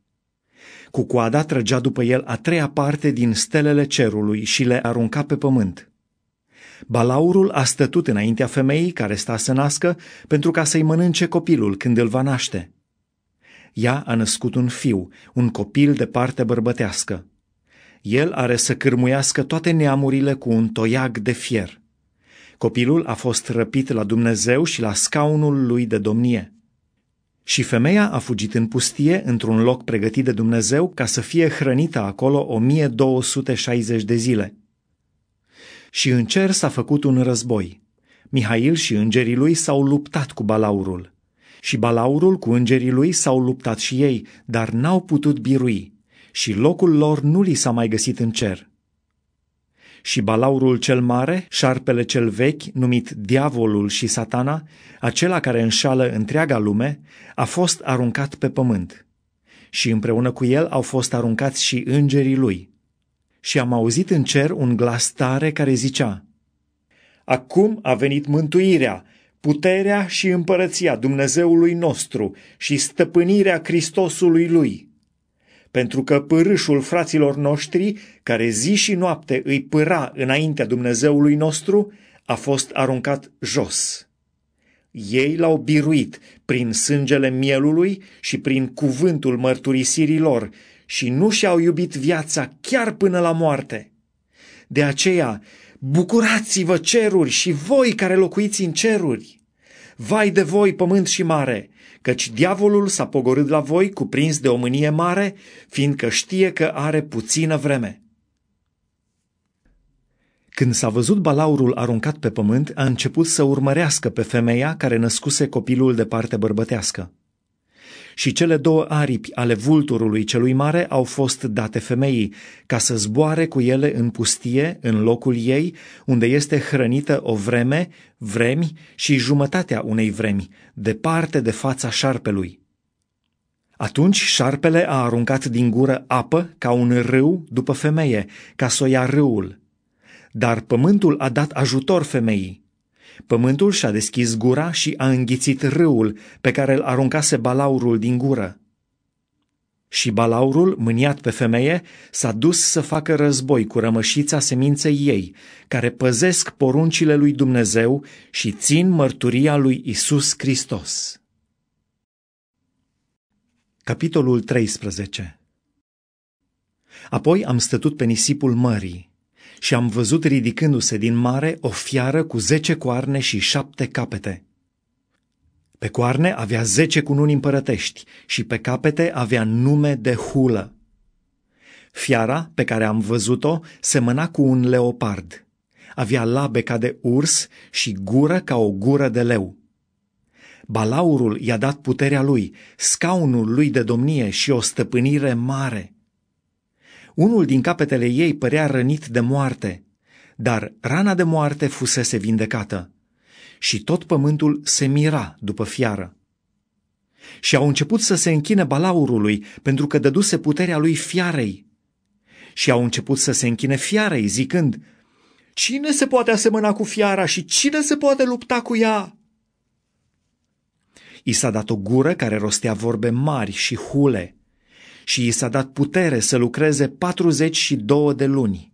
Cu coada trăgea după el a treia parte din stelele cerului și le arunca pe pământ. Balaurul a stătut înaintea femeii care sta să nască pentru ca să-i mănânce copilul când îl va naște. Ea a născut un fiu, un copil de parte bărbătească. El are să cârmuiască toate neamurile cu un toiag de fier. Copilul a fost răpit la Dumnezeu și la scaunul lui de domnie. Și femeia a fugit în pustie, într-un loc pregătit de Dumnezeu, ca să fie hrănită acolo 1260 de zile. Și în cer s-a făcut un război. Mihail și îngerii lui s-au luptat cu balaurul. Și balaurul cu îngerii lui s-au luptat și ei, dar n-au putut birui. Și locul lor nu li s-a mai găsit în cer și balaurul cel mare, șarpele cel vechi, numit diavolul și satana, acela care înșală întreaga lume, a fost aruncat pe pământ. Și împreună cu el au fost aruncați și îngerii lui. Și am auzit în cer un glas tare care zicea, Acum a venit mântuirea, puterea și împărăția Dumnezeului nostru și stăpânirea Hristosului lui pentru că pârâșul fraților noștri, care zi și noapte îi pâra înaintea Dumnezeului nostru, a fost aruncat jos. Ei l-au biruit prin sângele mielului și prin cuvântul mărturisirii lor și nu și-au iubit viața chiar până la moarte. De aceea, bucurați-vă ceruri și voi care locuiți în ceruri! Vai de voi, pământ și mare, căci diavolul s-a pogorât la voi cuprins de o mânie mare, fiindcă știe că are puțină vreme. Când s-a văzut balaurul aruncat pe pământ, a început să urmărească pe femeia care născuse copilul de parte bărbătească și cele două aripi ale vulturului celui mare au fost date femeii, ca să zboare cu ele în pustie, în locul ei, unde este hrănită o vreme, vremi și jumătatea unei vremi, departe de fața șarpelui. Atunci șarpele a aruncat din gură apă ca un râu după femeie, ca să o ia râul. Dar pământul a dat ajutor femeii Pământul și-a deschis gura și a înghițit râul pe care îl aruncase balaurul din gură. Și balaurul, mâniat pe femeie, s-a dus să facă război cu rămășița seminței ei, care păzesc poruncile lui Dumnezeu și țin mărturia lui Isus Hristos. Capitolul 13 Apoi am stătut pe nisipul mării și am văzut ridicându-se din mare o fiară cu zece coarne și șapte capete. Pe coarne avea zece cununi împărătești și pe capete avea nume de hulă. Fiara pe care am văzut-o semăna cu un leopard. Avea labe ca de urs și gură ca o gură de leu. Balaurul i-a dat puterea lui, scaunul lui de domnie și o stăpânire mare. Unul din capetele ei părea rănit de moarte, dar rana de moarte fusese vindecată. Și tot pământul se mira după fiară. Și au început să se închine balaurului, pentru că dăduse puterea lui fiarei. Și au început să se închine fiarei, zicând, Cine se poate asemăna cu fiara și cine se poate lupta cu ea? I s-a dat o gură care rostea vorbe mari și hule și i s-a dat putere să lucreze 42 de luni.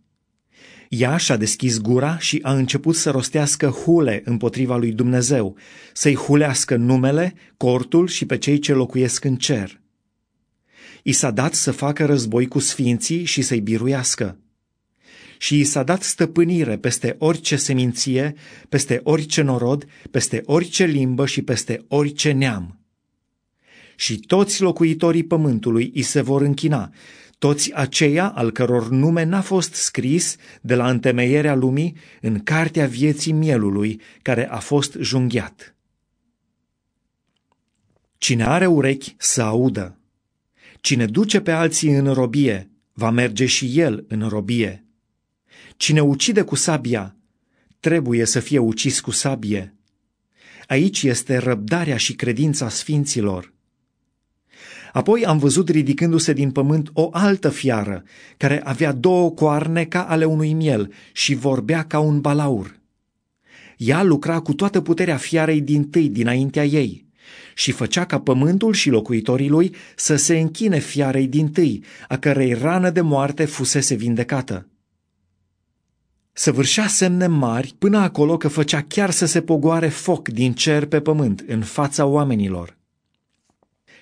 Ea și-a deschis gura și a început să rostească hule împotriva lui Dumnezeu, să-i hulească numele, cortul și pe cei ce locuiesc în cer. I s-a dat să facă război cu sfinții și să-i biruiască. Și i s-a dat stăpânire peste orice seminție, peste orice norod, peste orice limbă și peste orice neam și toți locuitorii pământului îi se vor închina, toți aceia al căror nume n-a fost scris de la întemeierea lumii în cartea vieții mielului care a fost junghiat. Cine are urechi să audă. Cine duce pe alții în robie, va merge și el în robie. Cine ucide cu sabia, trebuie să fie ucis cu sabie. Aici este răbdarea și credința sfinților. Apoi am văzut ridicându-se din pământ o altă fiară, care avea două coarne ca ale unui miel și vorbea ca un balaur. Ea lucra cu toată puterea fiarei din tâi dinaintea ei și făcea ca pământul și locuitorii lui să se închine fiarei din tâi, a cărei rană de moarte fusese vindecată. Săvârșea semne mari până acolo că făcea chiar să se pogoare foc din cer pe pământ în fața oamenilor.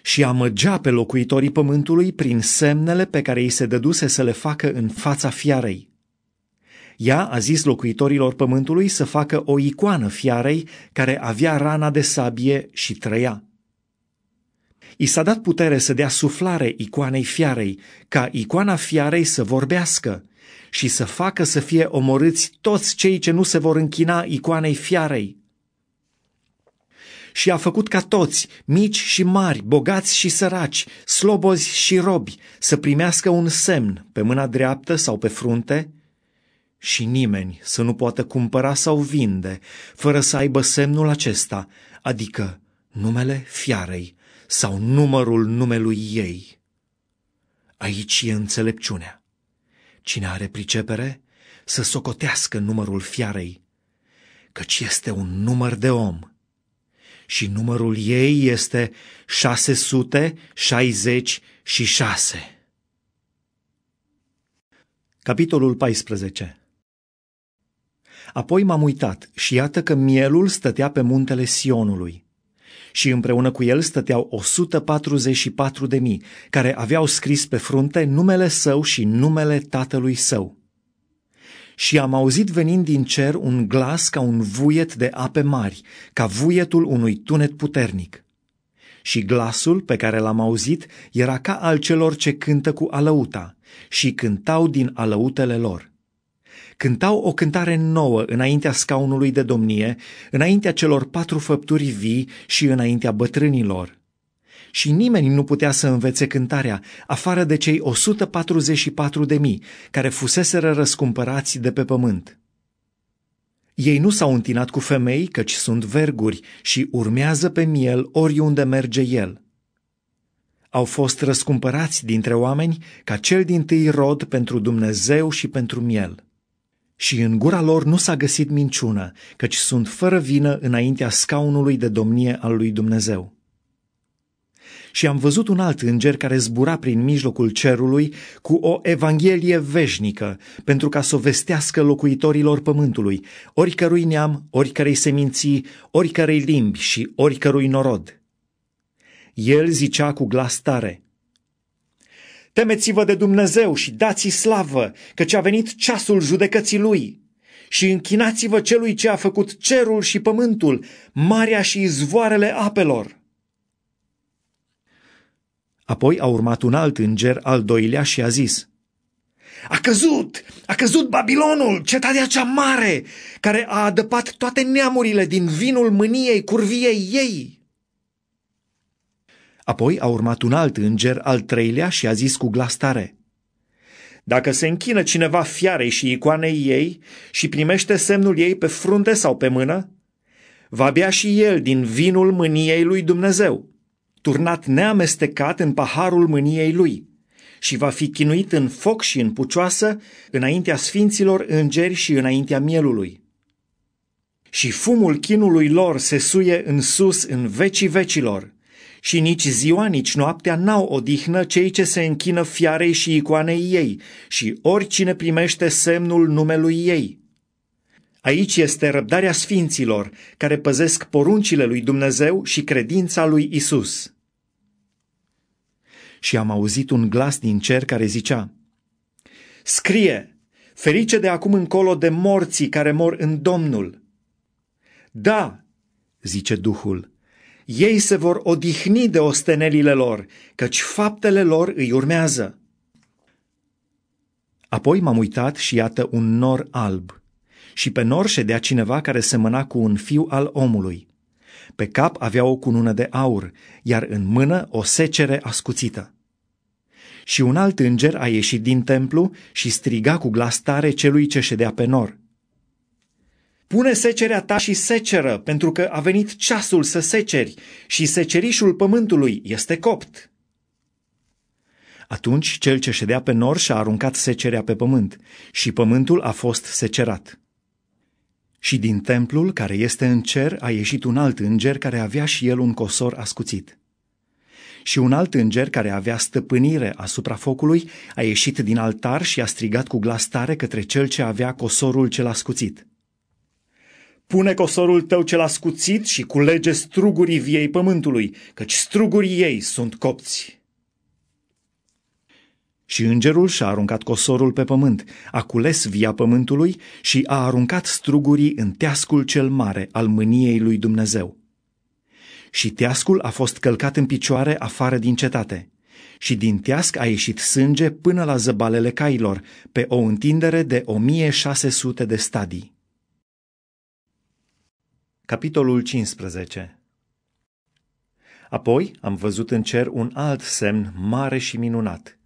Și amăgea pe locuitorii pământului prin semnele pe care îi se dăduse să le facă în fața fiarei. Ea a zis locuitorilor pământului să facă o icoană fiarei care avea rana de sabie și trăia. I s-a dat putere să dea suflare icoanei fiarei, ca icoana fiarei să vorbească și să facă să fie omorâți toți cei ce nu se vor închina icoanei fiarei. Și a făcut ca toți, mici și mari, bogați și săraci, slobozi și robi, să primească un semn pe mâna dreaptă sau pe frunte, și nimeni să nu poată cumpăra sau vinde fără să aibă semnul acesta, adică numele fiarei sau numărul numelui ei. Aici e înțelepciunea. Cine are pricepere, să socotească numărul fiarei, căci este un număr de om. Și numărul ei este 666. Capitolul 14 Apoi m-am uitat și iată că mielul stătea pe muntele Sionului. Și împreună cu el stăteau 144 de mii, care aveau scris pe frunte numele său și numele tatălui său. Și am auzit venind din cer un glas ca un vuiet de ape mari, ca vuietul unui tunet puternic. Și glasul pe care l-am auzit era ca al celor ce cântă cu alăuta și cântau din alăutele lor cântau o cântare nouă înaintea scaunului de domnie, înaintea celor patru făpturi vii și înaintea bătrânilor. Și nimeni nu putea să învețe cântarea, afară de cei 144 de mii care fuseseră răscumpărați de pe pământ. Ei nu s-au întinat cu femei, căci sunt verguri și urmează pe miel oriunde merge el. Au fost răscumpărați dintre oameni ca cel din tâi rod pentru Dumnezeu și pentru miel și în gura lor nu s-a găsit minciună, căci sunt fără vină înaintea scaunului de domnie al lui Dumnezeu. Și am văzut un alt înger care zbura prin mijlocul cerului cu o evanghelie veșnică, pentru ca să o vestească locuitorilor pământului, oricărui neam, oricărei seminții, oricărei limbi și oricărui norod. El zicea cu glas tare – Temeți-vă de Dumnezeu și dați-i slavă, căci a venit ceasul judecății lui. Și închinați-vă celui ce a făcut cerul și pământul, marea și izvoarele apelor. Apoi a urmat un alt înger, al doilea, și a zis, A căzut! A căzut Babilonul, cetatea cea mare, care a adăpat toate neamurile din vinul mâniei curviei ei. Apoi a urmat un alt înger, al treilea, și a zis cu glas tare, Dacă se închină cineva fiarei și icoanei ei și primește semnul ei pe frunte sau pe mână, va bea și el din vinul mâniei lui Dumnezeu, turnat neamestecat în paharul mâniei lui, și va fi chinuit în foc și în pucioasă înaintea sfinților îngeri și înaintea mielului. Și fumul chinului lor se suie în sus în vecii vecilor, și nici ziua, nici noaptea n-au odihnă cei ce se închină fiarei și icoanei ei și oricine primește semnul numelui ei. Aici este răbdarea sfinților care păzesc poruncile lui Dumnezeu și credința lui Isus. Și am auzit un glas din cer care zicea, Scrie, ferice de acum încolo de morții care mor în Domnul. Da, zice Duhul, ei se vor odihni de ostenelile lor, căci faptele lor îi urmează. Apoi m-am uitat și iată un nor alb. Și pe nor ședea cineva care semăna cu un fiu al omului. Pe cap avea o cunună de aur, iar în mână o secere ascuțită. Și un alt înger a ieșit din templu și striga cu glas tare celui ce ședea pe nor. Pune secerea ta și seceră, pentru că a venit ceasul să seceri și secerișul pământului este copt. Atunci cel ce ședea pe nor și-a aruncat secerea pe pământ și pământul a fost secerat. Și din templul care este în cer a ieșit un alt înger care avea și el un cosor ascuțit. Și un alt înger care avea stăpânire asupra focului a ieșit din altar și a strigat cu glas tare către cel ce avea cosorul cel ascuțit. Pune cosorul tău cel ascuțit și culege strugurii viei pământului, căci strugurii ei sunt copți. Și îngerul și-a aruncat cosorul pe pământ, a cules via pământului și a aruncat strugurii în teascul cel mare al mâniei lui Dumnezeu. Și teascul a fost călcat în picioare afară din cetate. Și din teasc a ieșit sânge până la zăbalele cailor, pe o întindere de 1600 de stadii. Capitolul 15 Apoi am văzut în cer un alt semn mare și minunat –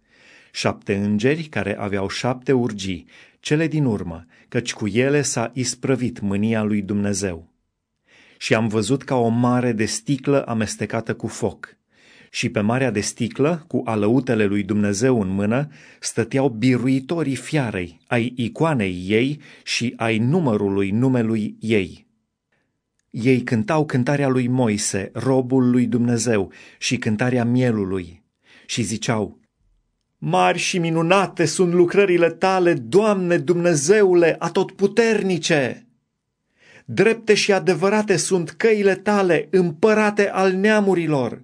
șapte îngeri care aveau șapte urgii, cele din urmă, căci cu ele s-a isprăvit mânia lui Dumnezeu. Și am văzut ca o mare de sticlă amestecată cu foc. Și pe marea de sticlă, cu alăutele lui Dumnezeu în mână, stăteau biruitorii fiarei, ai icoanei ei și ai numărului numelui ei. Ei cântau cântarea lui Moise, robul lui Dumnezeu, și cântarea mielului, și ziceau, Mari și minunate sunt lucrările tale, Doamne Dumnezeule atotputernice! Drepte și adevărate sunt căile tale, împărate al neamurilor.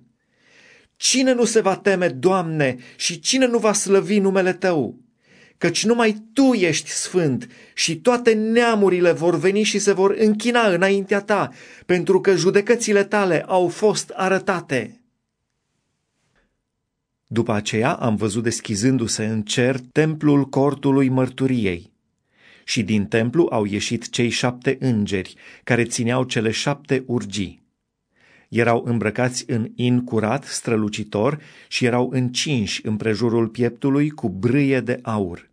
Cine nu se va teme, Doamne, și cine nu va slăvi numele Tău? Căci numai Tu ești sfânt și toate neamurile vor veni și se vor închina înaintea Ta, pentru că judecățile Tale au fost arătate. După aceea am văzut deschizându-se în cer templul cortului mărturiei. Și din templu au ieșit cei șapte îngeri, care țineau cele șapte urgii. Erau îmbrăcați în in curat, strălucitor, și erau încinși împrejurul pieptului cu brâie de aur.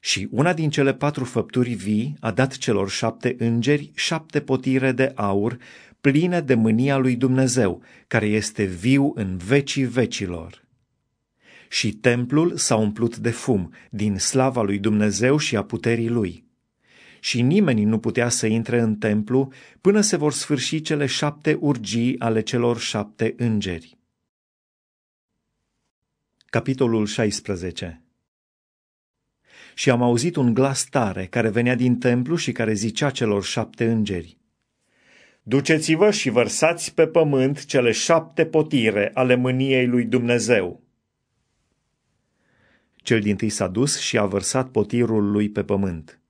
Și una din cele patru făpturi vii a dat celor șapte îngeri șapte potire de aur, pline de mânia lui Dumnezeu, care este viu în vecii vecilor și templul s-a umplut de fum, din slava lui Dumnezeu și a puterii lui. Și nimeni nu putea să intre în templu până se vor sfârși cele șapte urgii ale celor șapte îngeri. Capitolul 16 Și am auzit un glas tare care venea din templu și care zicea celor șapte îngeri, Duceți-vă și vărsați pe pământ cele șapte potire ale mâniei lui Dumnezeu. Cel din tâi s-a dus și a vărsat potirul lui pe pământ.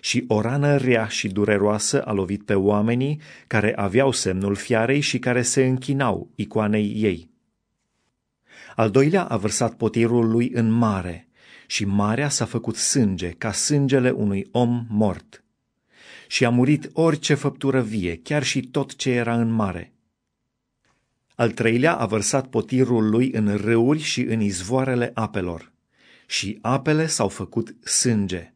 Și o rană rea și dureroasă a lovit pe oamenii care aveau semnul fiarei și care se închinau icoanei ei. Al doilea a vărsat potirul lui în mare și marea s-a făcut sânge ca sângele unui om mort. Și a murit orice făptură vie, chiar și tot ce era în mare. Al treilea a vărsat potirul lui în râuri și în izvoarele apelor și apele s-au făcut sânge.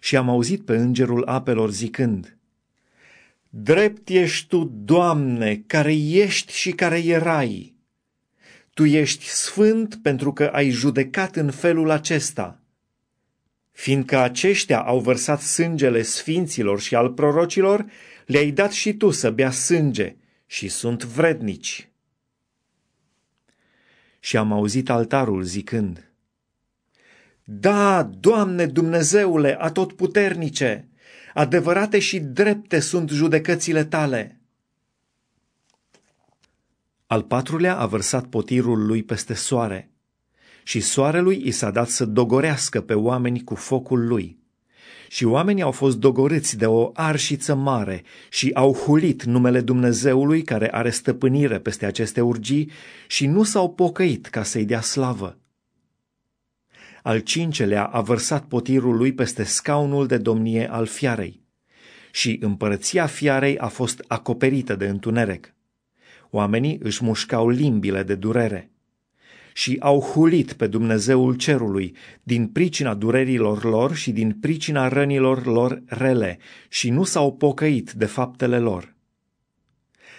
Și am auzit pe îngerul apelor zicând, Drept ești tu, Doamne, care ești și care erai. Tu ești sfânt pentru că ai judecat în felul acesta. Fiindcă aceștia au vărsat sângele sfinților și al prorocilor, le-ai dat și tu să bea sânge și sunt vrednici. Și am auzit altarul zicând, da, Doamne Dumnezeule atotputernice, adevărate și drepte sunt judecățile tale. Al patrulea a vărsat potirul lui peste soare și soarelui i s-a dat să dogorească pe oameni cu focul lui. Și oamenii au fost dogorâți de o arșiță mare și au hulit numele Dumnezeului care are stăpânire peste aceste urgii și nu s-au pocăit ca să-i dea slavă. Al cincelea a vărsat potirul lui peste scaunul de domnie al fiarei. Și împărăția fiarei a fost acoperită de întuneric. Oamenii își mușcau limbile de durere. și au hulit pe Dumnezeul cerului din pricina durerilor lor și din pricina rănilor lor rele și nu s-au pocăit de faptele lor.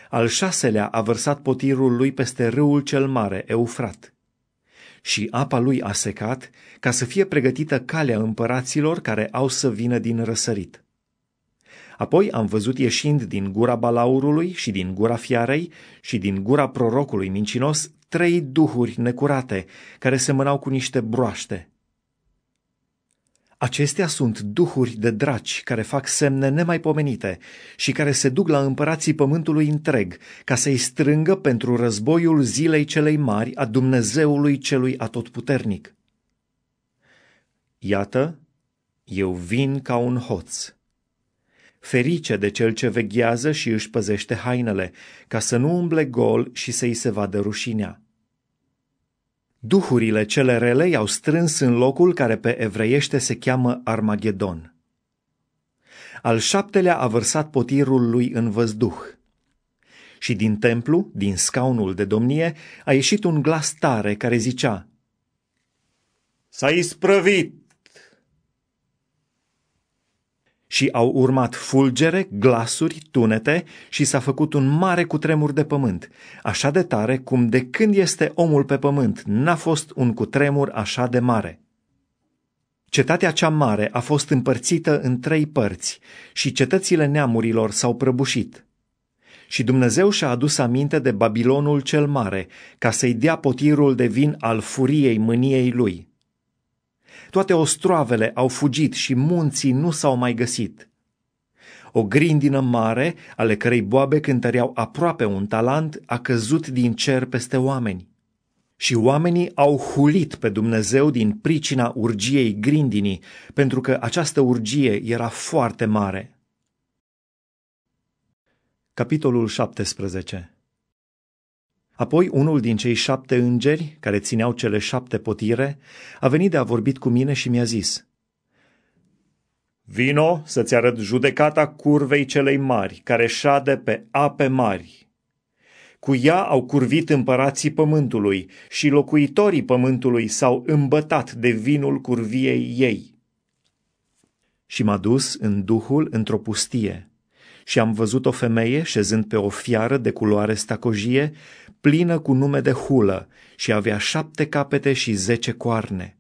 Al șaselea a vărsat potirul lui peste râul cel mare, Eufrat. Și apa lui a secat ca să fie pregătită calea împăraților care au să vină din răsărit. Apoi am văzut ieșind din gura balaurului și din gura fiarei și din gura prorocului mincinos trei duhuri necurate care semănau cu niște broaște. Acestea sunt duhuri de draci care fac semne nemaipomenite și care se duc la împărații pământului întreg ca să-i strângă pentru războiul zilei celei mari a Dumnezeului celui atotputernic. Iată, eu vin ca un hoț. Ferice de cel ce veghează și își păzește hainele, ca să nu umble gol și să-i se vadă rușinea. Duhurile cele rele i-au strâns în locul care pe evreiește se cheamă Armagedon. Al șaptelea a vărsat potirul lui în văzduh. Și din templu, din scaunul de domnie, a ieșit un glas tare care zicea S-a isprăvit și au urmat fulgere, glasuri, tunete și s-a făcut un mare cutremur de pământ, așa de tare cum de când este omul pe pământ n-a fost un cutremur așa de mare. Cetatea cea mare a fost împărțită în trei părți și cetățile neamurilor s-au prăbușit. Și Dumnezeu și-a adus aminte de Babilonul cel mare, ca să-i dea potirul de vin al furiei mâniei lui toate ostroavele au fugit și munții nu s-au mai găsit. O grindină mare, ale cărei boabe cântăreau aproape un talent, a căzut din cer peste oameni. Și oamenii au hulit pe Dumnezeu din pricina urgiei grindinii, pentru că această urgie era foarte mare. Capitolul 17 Apoi unul din cei șapte îngeri, care țineau cele șapte potire, a venit de a vorbit cu mine și mi-a zis, Vino să-ți arăt judecata curvei celei mari, care șade pe ape mari. Cu ea au curvit împărații pământului și locuitorii pământului s-au îmbătat de vinul curviei ei. Și m-a dus în duhul într-o pustie și am văzut o femeie șezând pe o fiară de culoare stacojie, plină cu nume de hulă și avea șapte capete și zece coarne.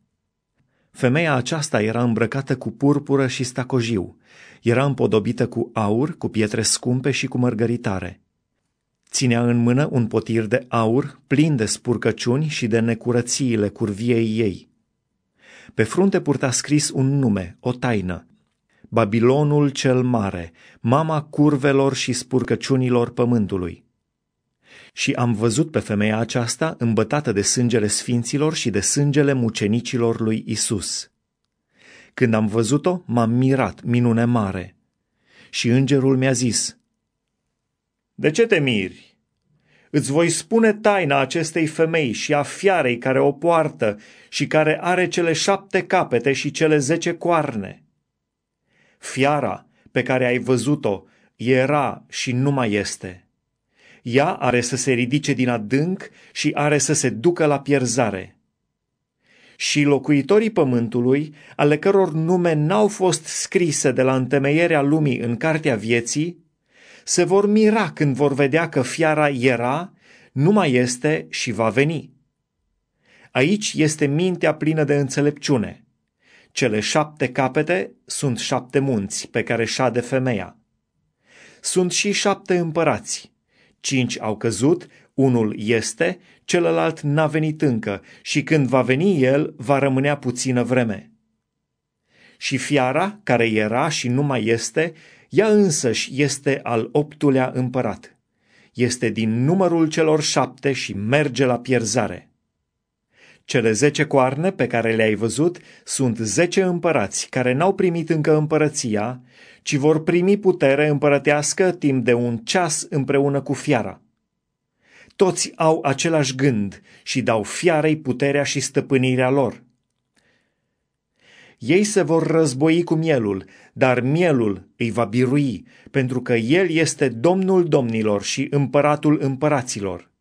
Femeia aceasta era îmbrăcată cu purpură și stacojiu, era împodobită cu aur, cu pietre scumpe și cu mărgăritare. Ținea în mână un potir de aur plin de spurcăciuni și de necurățiile curviei ei. Pe frunte purta scris un nume, o taină, Babilonul cel mare, mama curvelor și spurcăciunilor pământului. Și am văzut pe femeia aceasta îmbătată de sângele sfinților și de sângele mucenicilor lui Isus. Când am văzut-o, m-am mirat, minune mare. Și îngerul mi-a zis, De ce te miri? Îți voi spune taina acestei femei și a fiarei care o poartă și care are cele șapte capete și cele zece coarne. Fiara pe care ai văzut-o era și nu mai este. Ea are să se ridice din adânc și are să se ducă la pierzare. Și locuitorii pământului, ale căror nume n-au fost scrise de la întemeierea lumii în cartea vieții, se vor mira când vor vedea că fiara era, nu mai este și va veni. Aici este mintea plină de înțelepciune. Cele șapte capete sunt șapte munți pe care șade femeia. Sunt și șapte împărați. Cinci au căzut, unul este, celălalt n-a venit încă și când va veni el, va rămânea puțină vreme. Și fiara, care era și nu mai este, ea însăși este al optulea împărat. Este din numărul celor șapte și merge la pierzare. Cele zece coarne pe care le-ai văzut sunt zece împărați care n-au primit încă împărăția, ci vor primi putere împărătească timp de un ceas împreună cu fiara. Toți au același gând și dau fiarei puterea și stăpânirea lor. Ei se vor război cu mielul, dar mielul îi va birui, pentru că el este domnul domnilor și împăratul împăraților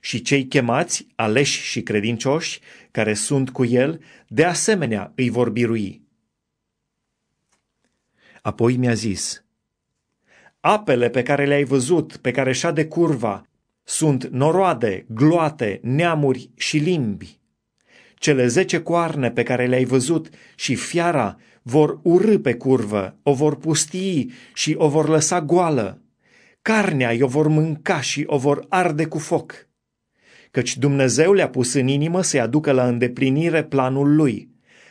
și cei chemați, aleși și credincioși, care sunt cu el, de asemenea îi vor birui. Apoi mi-a zis, Apele pe care le-ai văzut, pe care șade curva, sunt noroade, gloate, neamuri și limbi. Cele zece coarne pe care le-ai văzut și fiara vor urâ pe curvă, o vor pustii și o vor lăsa goală. Carnea i-o vor mânca și o vor arde cu foc. Căci Dumnezeu le-a pus în inimă să-i aducă la îndeplinire planul lui,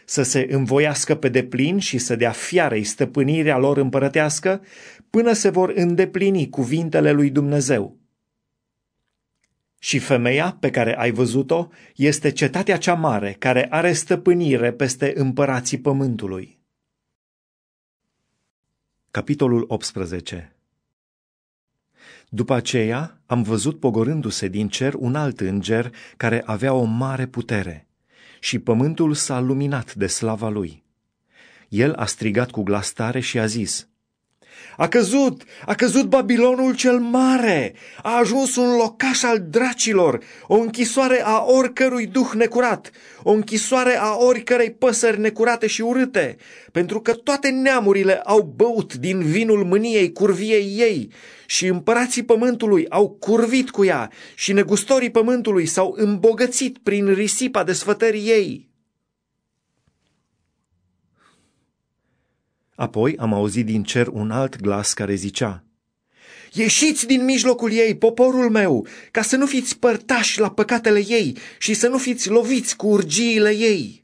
să se învoiască pe deplin și să dea fiarei stăpânirea lor împărătească, până se vor îndeplini cuvintele lui Dumnezeu. Și femeia pe care ai văzut-o este cetatea cea mare care are stăpânire peste împărații pământului. Capitolul 18 După aceea am văzut pogorându-se din cer un alt înger care avea o mare putere și pământul s-a luminat de slava lui. El a strigat cu glas tare și a zis, a căzut, a căzut Babilonul cel mare, a ajuns un locaș al dracilor, o închisoare a oricărui duh necurat, o închisoare a oricărei păsări necurate și urâte, pentru că toate neamurile au băut din vinul mâniei curviei ei și împărații pământului au curvit cu ea și negustorii pământului s-au îmbogățit prin risipa desfătării ei. Apoi am auzit din cer un alt glas care zicea, Ieșiți din mijlocul ei, poporul meu, ca să nu fiți părtași la păcatele ei și să nu fiți loviți cu urgiile ei.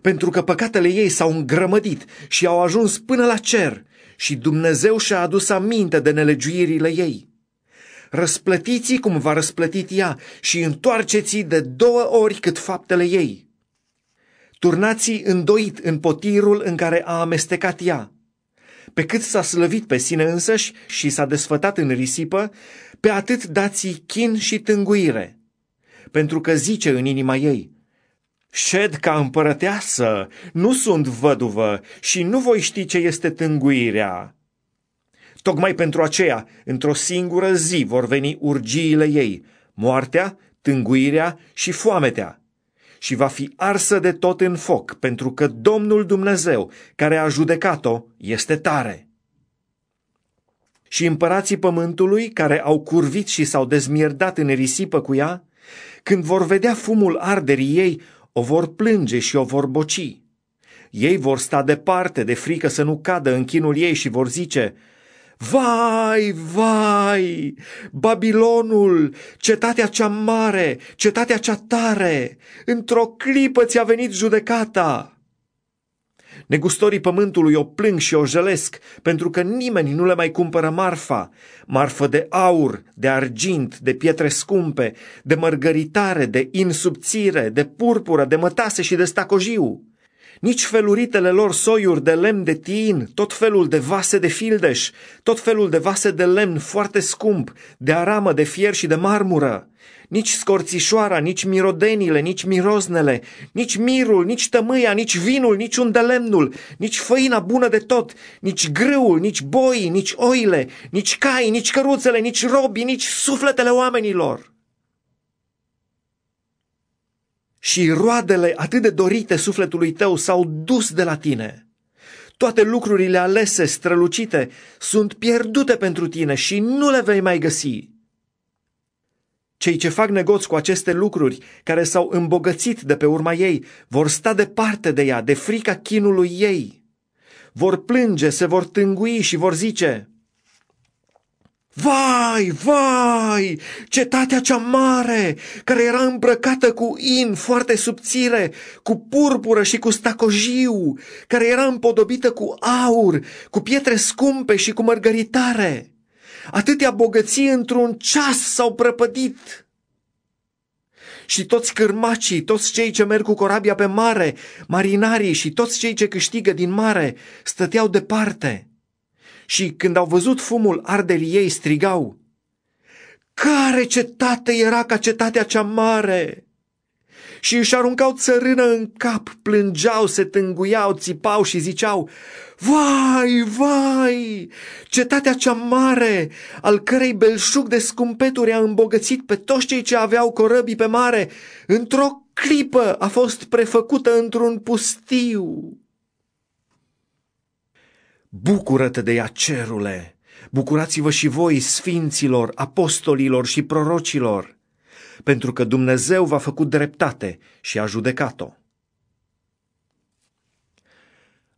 Pentru că păcatele ei s-au îngrămădit și au ajuns până la cer și Dumnezeu și-a adus aminte de nelegiuirile ei. Răsplătiți cum va răsplătit ea și întoarceți de două ori cât faptele ei turnați îndoit în potirul în care a amestecat ea. Pe cât s-a slăvit pe sine însăși și s-a desfătat în risipă, pe atât dați chin și tânguire. Pentru că zice în inima ei, Șed ca împărăteasă, nu sunt văduvă și nu voi ști ce este tânguirea. Tocmai pentru aceea, într-o singură zi vor veni urgiile ei, moartea, tânguirea și foametea și va fi arsă de tot în foc, pentru că Domnul Dumnezeu, care a judecat-o, este tare. Și împărații pământului, care au curvit și s-au dezmierdat în risipă cu ea, când vor vedea fumul arderii ei, o vor plânge și o vor boci. Ei vor sta departe de frică să nu cadă în chinul ei și vor zice, Vai, vai, Babilonul, cetatea cea mare, cetatea cea tare, într-o clipă ți-a venit judecata. Negustorii pământului o plâng și o jălesc, pentru că nimeni nu le mai cumpără marfa, marfă de aur, de argint, de pietre scumpe, de mărgăritare, de insubțire, de purpură, de mătase și de stacojiu nici feluritele lor soiuri de lemn de tin, tot felul de vase de fildeș, tot felul de vase de lemn foarte scump, de aramă, de fier și de marmură, nici scorțișoara, nici mirodenile, nici miroznele, nici mirul, nici tămâia, nici vinul, nici un de lemnul, nici făina bună de tot, nici grâul, nici boii, nici oile, nici cai, nici căruțele, nici robii, nici sufletele oamenilor. Și roadele atât de dorite sufletului tău s-au dus de la tine. Toate lucrurile alese, strălucite, sunt pierdute pentru tine și nu le vei mai găsi. Cei ce fac negoți cu aceste lucruri, care s-au îmbogățit de pe urma ei, vor sta departe de ea, de frica chinului ei. Vor plânge, se vor tângui și vor zice, Vai, vai, cetatea cea mare, care era îmbrăcată cu in foarte subțire, cu purpură și cu stacojiu, care era împodobită cu aur, cu pietre scumpe și cu mărgăritare. Atâtea bogății într-un ceas s-au prăpădit. Și toți cârmacii, toți cei ce merg cu corabia pe mare, marinarii și toți cei ce câștigă din mare, stăteau departe și când au văzut fumul arderii ei strigau, Care cetate era ca cetatea cea mare? și își aruncau țărână în cap, plângeau, se tânguiau, țipau și ziceau, Vai, vai, cetatea cea mare, al cărei belșug de scumpeturi a îmbogățit pe toți cei ce aveau corăbii pe mare, într-o clipă a fost prefăcută într-un pustiu. Bucură-te de ea, cerule! Bucurați-vă și voi, sfinților, apostolilor și prorocilor, pentru că Dumnezeu v-a făcut dreptate și a judecat-o.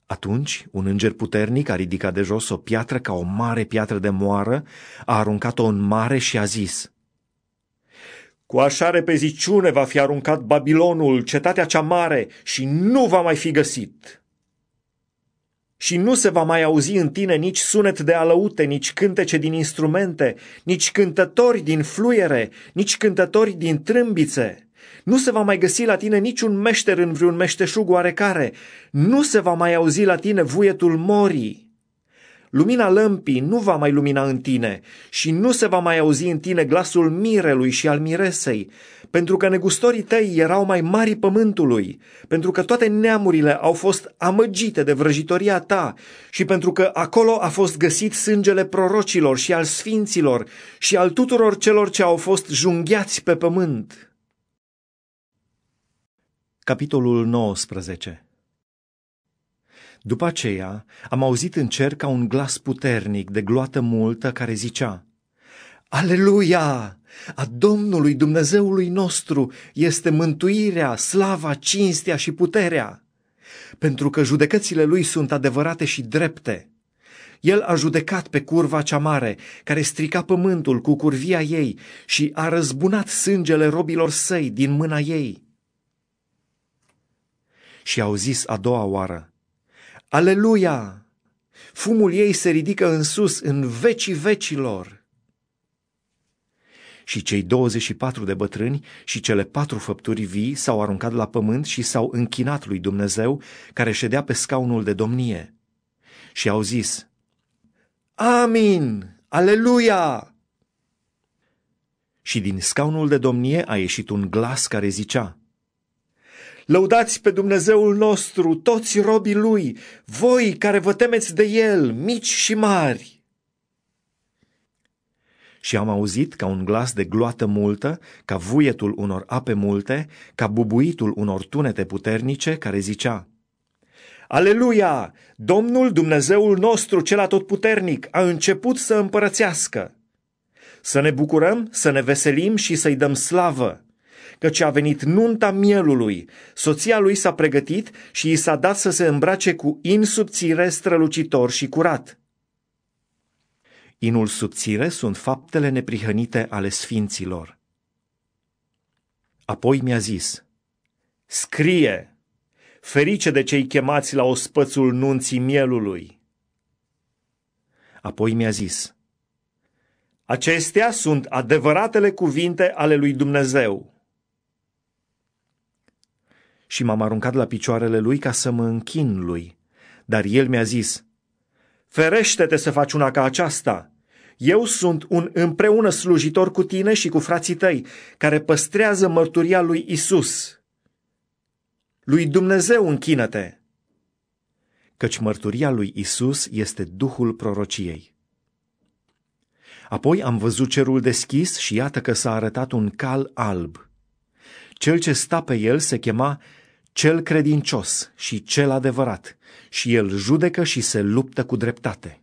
Atunci, un înger puternic a ridicat de jos o piatră ca o mare piatră de moară, a aruncat-o în mare și a zis, Cu așa repeziciune va fi aruncat Babilonul, cetatea cea mare, și nu va mai fi găsit și nu se va mai auzi în tine nici sunet de alăute, nici cântece din instrumente, nici cântători din fluiere, nici cântători din trâmbițe. Nu se va mai găsi la tine niciun meșter în vreun meșteșug oarecare, nu se va mai auzi la tine vuietul morii. Lumina lămpii nu va mai lumina în tine și nu se va mai auzi în tine glasul mirelui și al miresei, pentru că negustorii tăi erau mai mari pământului, pentru că toate neamurile au fost amăgite de vrăjitoria ta și pentru că acolo a fost găsit sângele prorocilor și al sfinților și al tuturor celor ce au fost junghiați pe pământ. Capitolul 19 După aceea am auzit în cer ca un glas puternic de gloată multă care zicea Aleluia! A Domnului Dumnezeului nostru este mântuirea, slava, cinstea și puterea, pentru că judecățile lui sunt adevărate și drepte. El a judecat pe curva cea mare, care strica pământul cu curvia ei și a răzbunat sângele robilor săi din mâna ei. Și au zis a doua oară, Aleluia! Fumul ei se ridică în sus, în vecii vecilor și cei 24 de bătrâni și cele patru făpturi vii s-au aruncat la pământ și s-au închinat lui Dumnezeu, care ședea pe scaunul de domnie. Și au zis, Amin! Aleluia! Și din scaunul de domnie a ieșit un glas care zicea, Lăudați pe Dumnezeul nostru, toți robii lui, voi care vă temeți de el, mici și mari și am auzit ca un glas de gloată multă, ca vuietul unor ape multe, ca bubuitul unor tunete puternice, care zicea, Aleluia! Domnul Dumnezeul nostru cel atotputernic a început să împărățească. Să ne bucurăm, să ne veselim și să-i dăm slavă, căci a venit nunta mielului, soția lui s-a pregătit și i s-a dat să se îmbrace cu in subțire strălucitor și curat. Inul subțire sunt faptele neprihănite ale sfinților. Apoi mi-a zis, scrie, ferice de cei chemați la ospățul nunții mielului. Apoi mi-a zis, acestea sunt adevăratele cuvinte ale lui Dumnezeu. Și m-am aruncat la picioarele lui ca să mă închin lui, dar el mi-a zis, ferește-te să faci una ca aceasta, eu sunt un împreună slujitor cu tine și cu frații tăi, care păstrează mărturia lui Isus. Lui Dumnezeu închină-te! Căci mărturia lui Isus este Duhul prorociei. Apoi am văzut cerul deschis și iată că s-a arătat un cal alb. Cel ce sta pe el se chema cel credincios și cel adevărat, și el judecă și se luptă cu dreptate.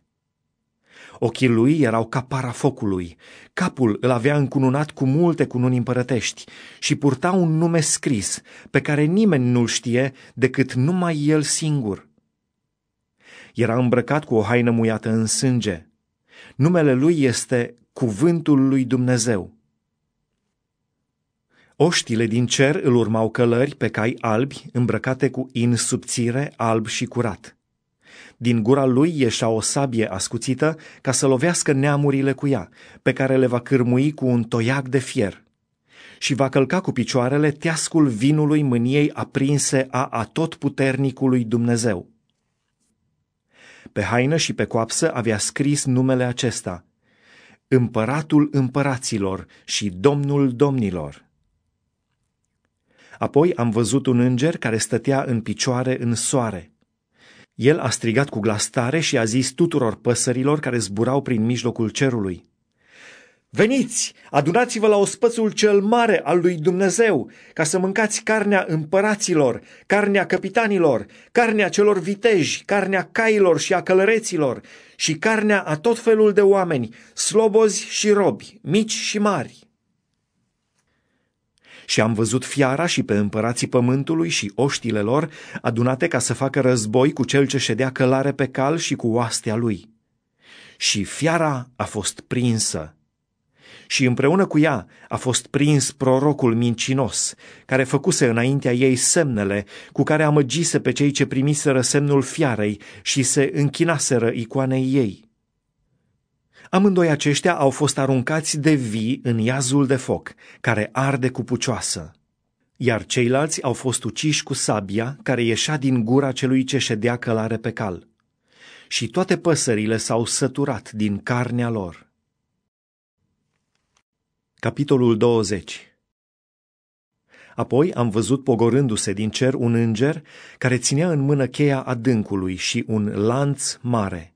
Ochii lui erau ca para focului, capul îl avea încununat cu multe cununi împărătești și purta un nume scris pe care nimeni nu-l știe decât numai el singur. Era îmbrăcat cu o haină muiată în sânge. Numele lui este Cuvântul lui Dumnezeu. Oștile din cer îl urmau călări pe cai albi, îmbrăcate cu in subțire, alb și curat. Din gura lui ieșea o sabie ascuțită ca să lovească neamurile cu ea, pe care le va cârmui cu un toiac de fier. Și va călca cu picioarele teascul vinului mâniei aprinse a atotputernicului Dumnezeu. Pe haină și pe coapsă avea scris numele acesta, Împăratul împăraților și Domnul domnilor. Apoi am văzut un înger care stătea în picioare în soare. El a strigat cu glas tare și a zis tuturor păsărilor care zburau prin mijlocul cerului. Veniți, adunați-vă la ospățul cel mare al lui Dumnezeu, ca să mâncați carnea împăraților, carnea capitanilor, carnea celor viteji, carnea cailor și a călăreților și carnea a tot felul de oameni, slobozi și robi, mici și mari. Și am văzut fiara și pe împărații pământului și oștile lor adunate ca să facă război cu cel ce ședea călare pe cal și cu oastea lui. Și fiara a fost prinsă și împreună cu ea a fost prins prorocul mincinos, care făcuse înaintea ei semnele cu care amăgise pe cei ce primiseră semnul fiarei și se închinaseră icoanei ei. Amândoi aceștia au fost aruncați de vii în iazul de foc, care arde cu pucioasă. Iar ceilalți au fost uciși cu sabia care ieșea din gura celui ce ședea călare pe cal. Și toate păsările s-au săturat din carnea lor. Capitolul 20 Apoi am văzut pogorându-se din cer un înger care ținea în mână cheia adâncului și un lanț mare.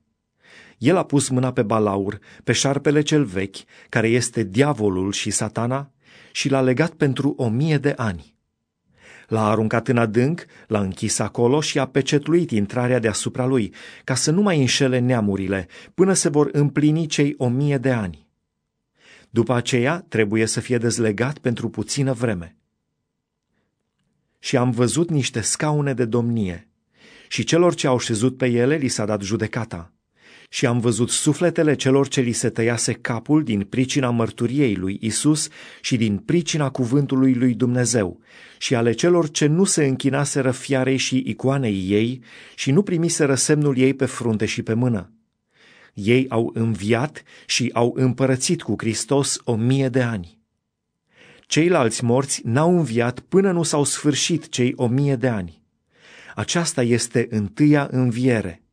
El a pus mâna pe balaur, pe șarpele cel vechi, care este diavolul și satana, și l-a legat pentru o mie de ani. L-a aruncat în adânc, l-a închis acolo și a pecetluit intrarea deasupra lui, ca să nu mai înșele neamurile, până se vor împlini cei o mie de ani. După aceea trebuie să fie dezlegat pentru puțină vreme. Și am văzut niște scaune de domnie și celor ce au șezut pe ele li s-a dat judecata. Și am văzut sufletele celor ce li se tăiase capul din pricina mărturiei lui Isus și din pricina cuvântului lui Dumnezeu și ale celor ce nu se închinaseră fiarei și icoanei ei și nu primiseră semnul ei pe frunte și pe mână ei au înviat și au împărățit cu Hristos o mie de ani. Ceilalți morți n-au înviat până nu s-au sfârșit cei o mie de ani. Aceasta este întâia înviere.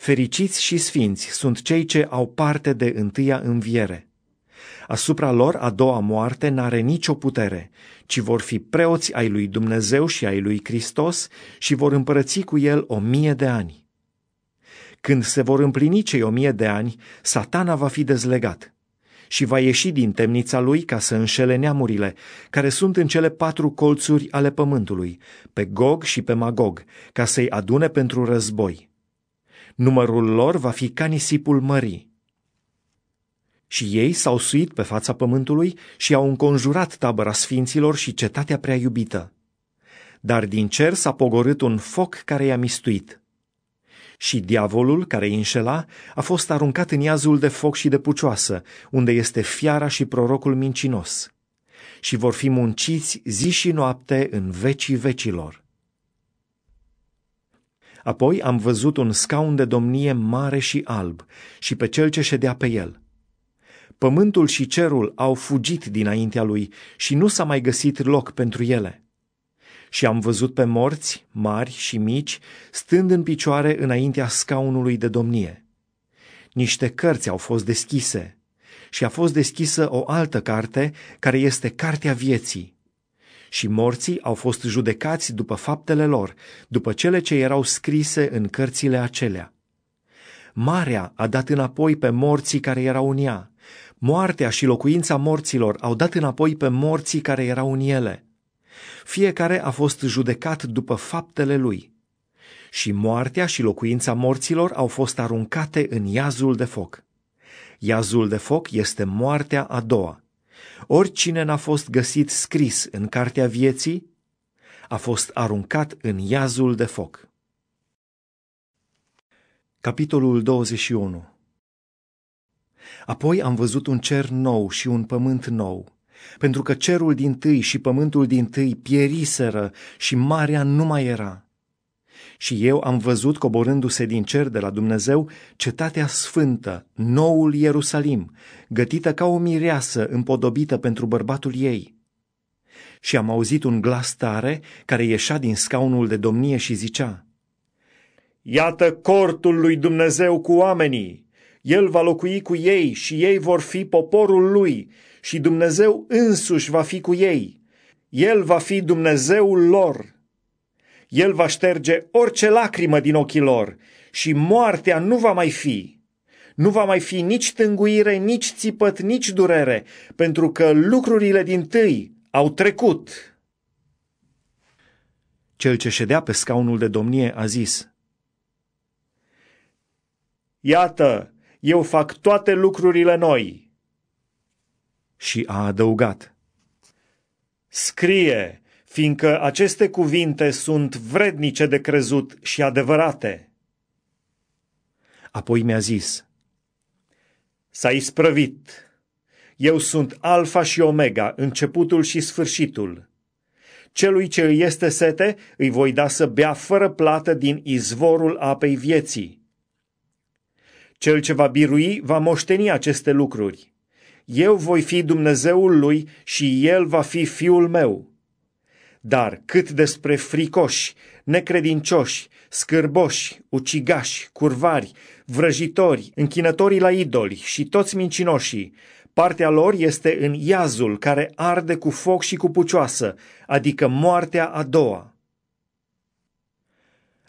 Fericiți și sfinți sunt cei ce au parte de întâia înviere. Asupra lor a doua moarte n-are nicio putere, ci vor fi preoți ai lui Dumnezeu și ai lui Hristos și vor împărăți cu el o mie de ani. Când se vor împlini cei o mie de ani, satana va fi dezlegat și va ieși din temnița lui ca să înșele neamurile, care sunt în cele patru colțuri ale pământului, pe Gog și pe Magog, ca să-i adune pentru război. Numărul lor va fi ca nisipul mării. Și ei s-au suit pe fața pământului și au înconjurat tabăra sfinților și cetatea prea iubită. Dar din cer s-a pogorât un foc care i-a mistuit și diavolul care îi înșela a fost aruncat în iazul de foc și de pucioasă, unde este fiara și prorocul mincinos. Și vor fi munciți zi și noapte în vecii vecilor. Apoi am văzut un scaun de domnie mare și alb și pe cel ce ședea pe el. Pământul și cerul au fugit dinaintea lui și nu s-a mai găsit loc pentru ele și am văzut pe morți, mari și mici, stând în picioare înaintea scaunului de domnie. Niște cărți au fost deschise și a fost deschisă o altă carte, care este Cartea Vieții. Și morții au fost judecați după faptele lor, după cele ce erau scrise în cărțile acelea. Marea a dat înapoi pe morții care erau în ea. Moartea și locuința morților au dat înapoi pe morții care erau în ele. Fiecare a fost judecat după faptele lui. Și moartea și locuința morților au fost aruncate în iazul de foc. Iazul de foc este moartea a doua. Oricine n-a fost găsit scris în cartea vieții, a fost aruncat în iazul de foc. Capitolul 21 Apoi am văzut un cer nou și un pământ nou, pentru că cerul din tâi și pământul din tâi pieriseră și marea nu mai era. Și eu am văzut coborându-se din cer de la Dumnezeu cetatea sfântă, noul Ierusalim, gătită ca o mireasă împodobită pentru bărbatul ei. Și am auzit un glas tare care ieșea din scaunul de domnie și zicea, Iată cortul lui Dumnezeu cu oamenii! El va locui cu ei și ei vor fi poporul lui și Dumnezeu însuși va fi cu ei. El va fi Dumnezeul lor. El va șterge orice lacrimă din ochii lor și moartea nu va mai fi. Nu va mai fi nici tânguire, nici țipăt, nici durere, pentru că lucrurile din tâi au trecut. Cel ce ședea pe scaunul de domnie a zis, Iată, eu fac toate lucrurile noi. Și a adăugat, Scrie, fiindcă aceste cuvinte sunt vrednice de crezut și adevărate. Apoi mi-a zis, S-a isprăvit. Eu sunt Alfa și Omega, începutul și sfârșitul. Celui ce îi este sete, îi voi da să bea fără plată din izvorul apei vieții. Cel ce va birui va moșteni aceste lucruri. Eu voi fi Dumnezeul lui și el va fi fiul meu. Dar cât despre fricoși, necredincioși, scârboși, ucigași, curvari, vrăjitori, închinătorii la idoli și toți mincinoșii, partea lor este în iazul care arde cu foc și cu pucioasă, adică moartea a doua.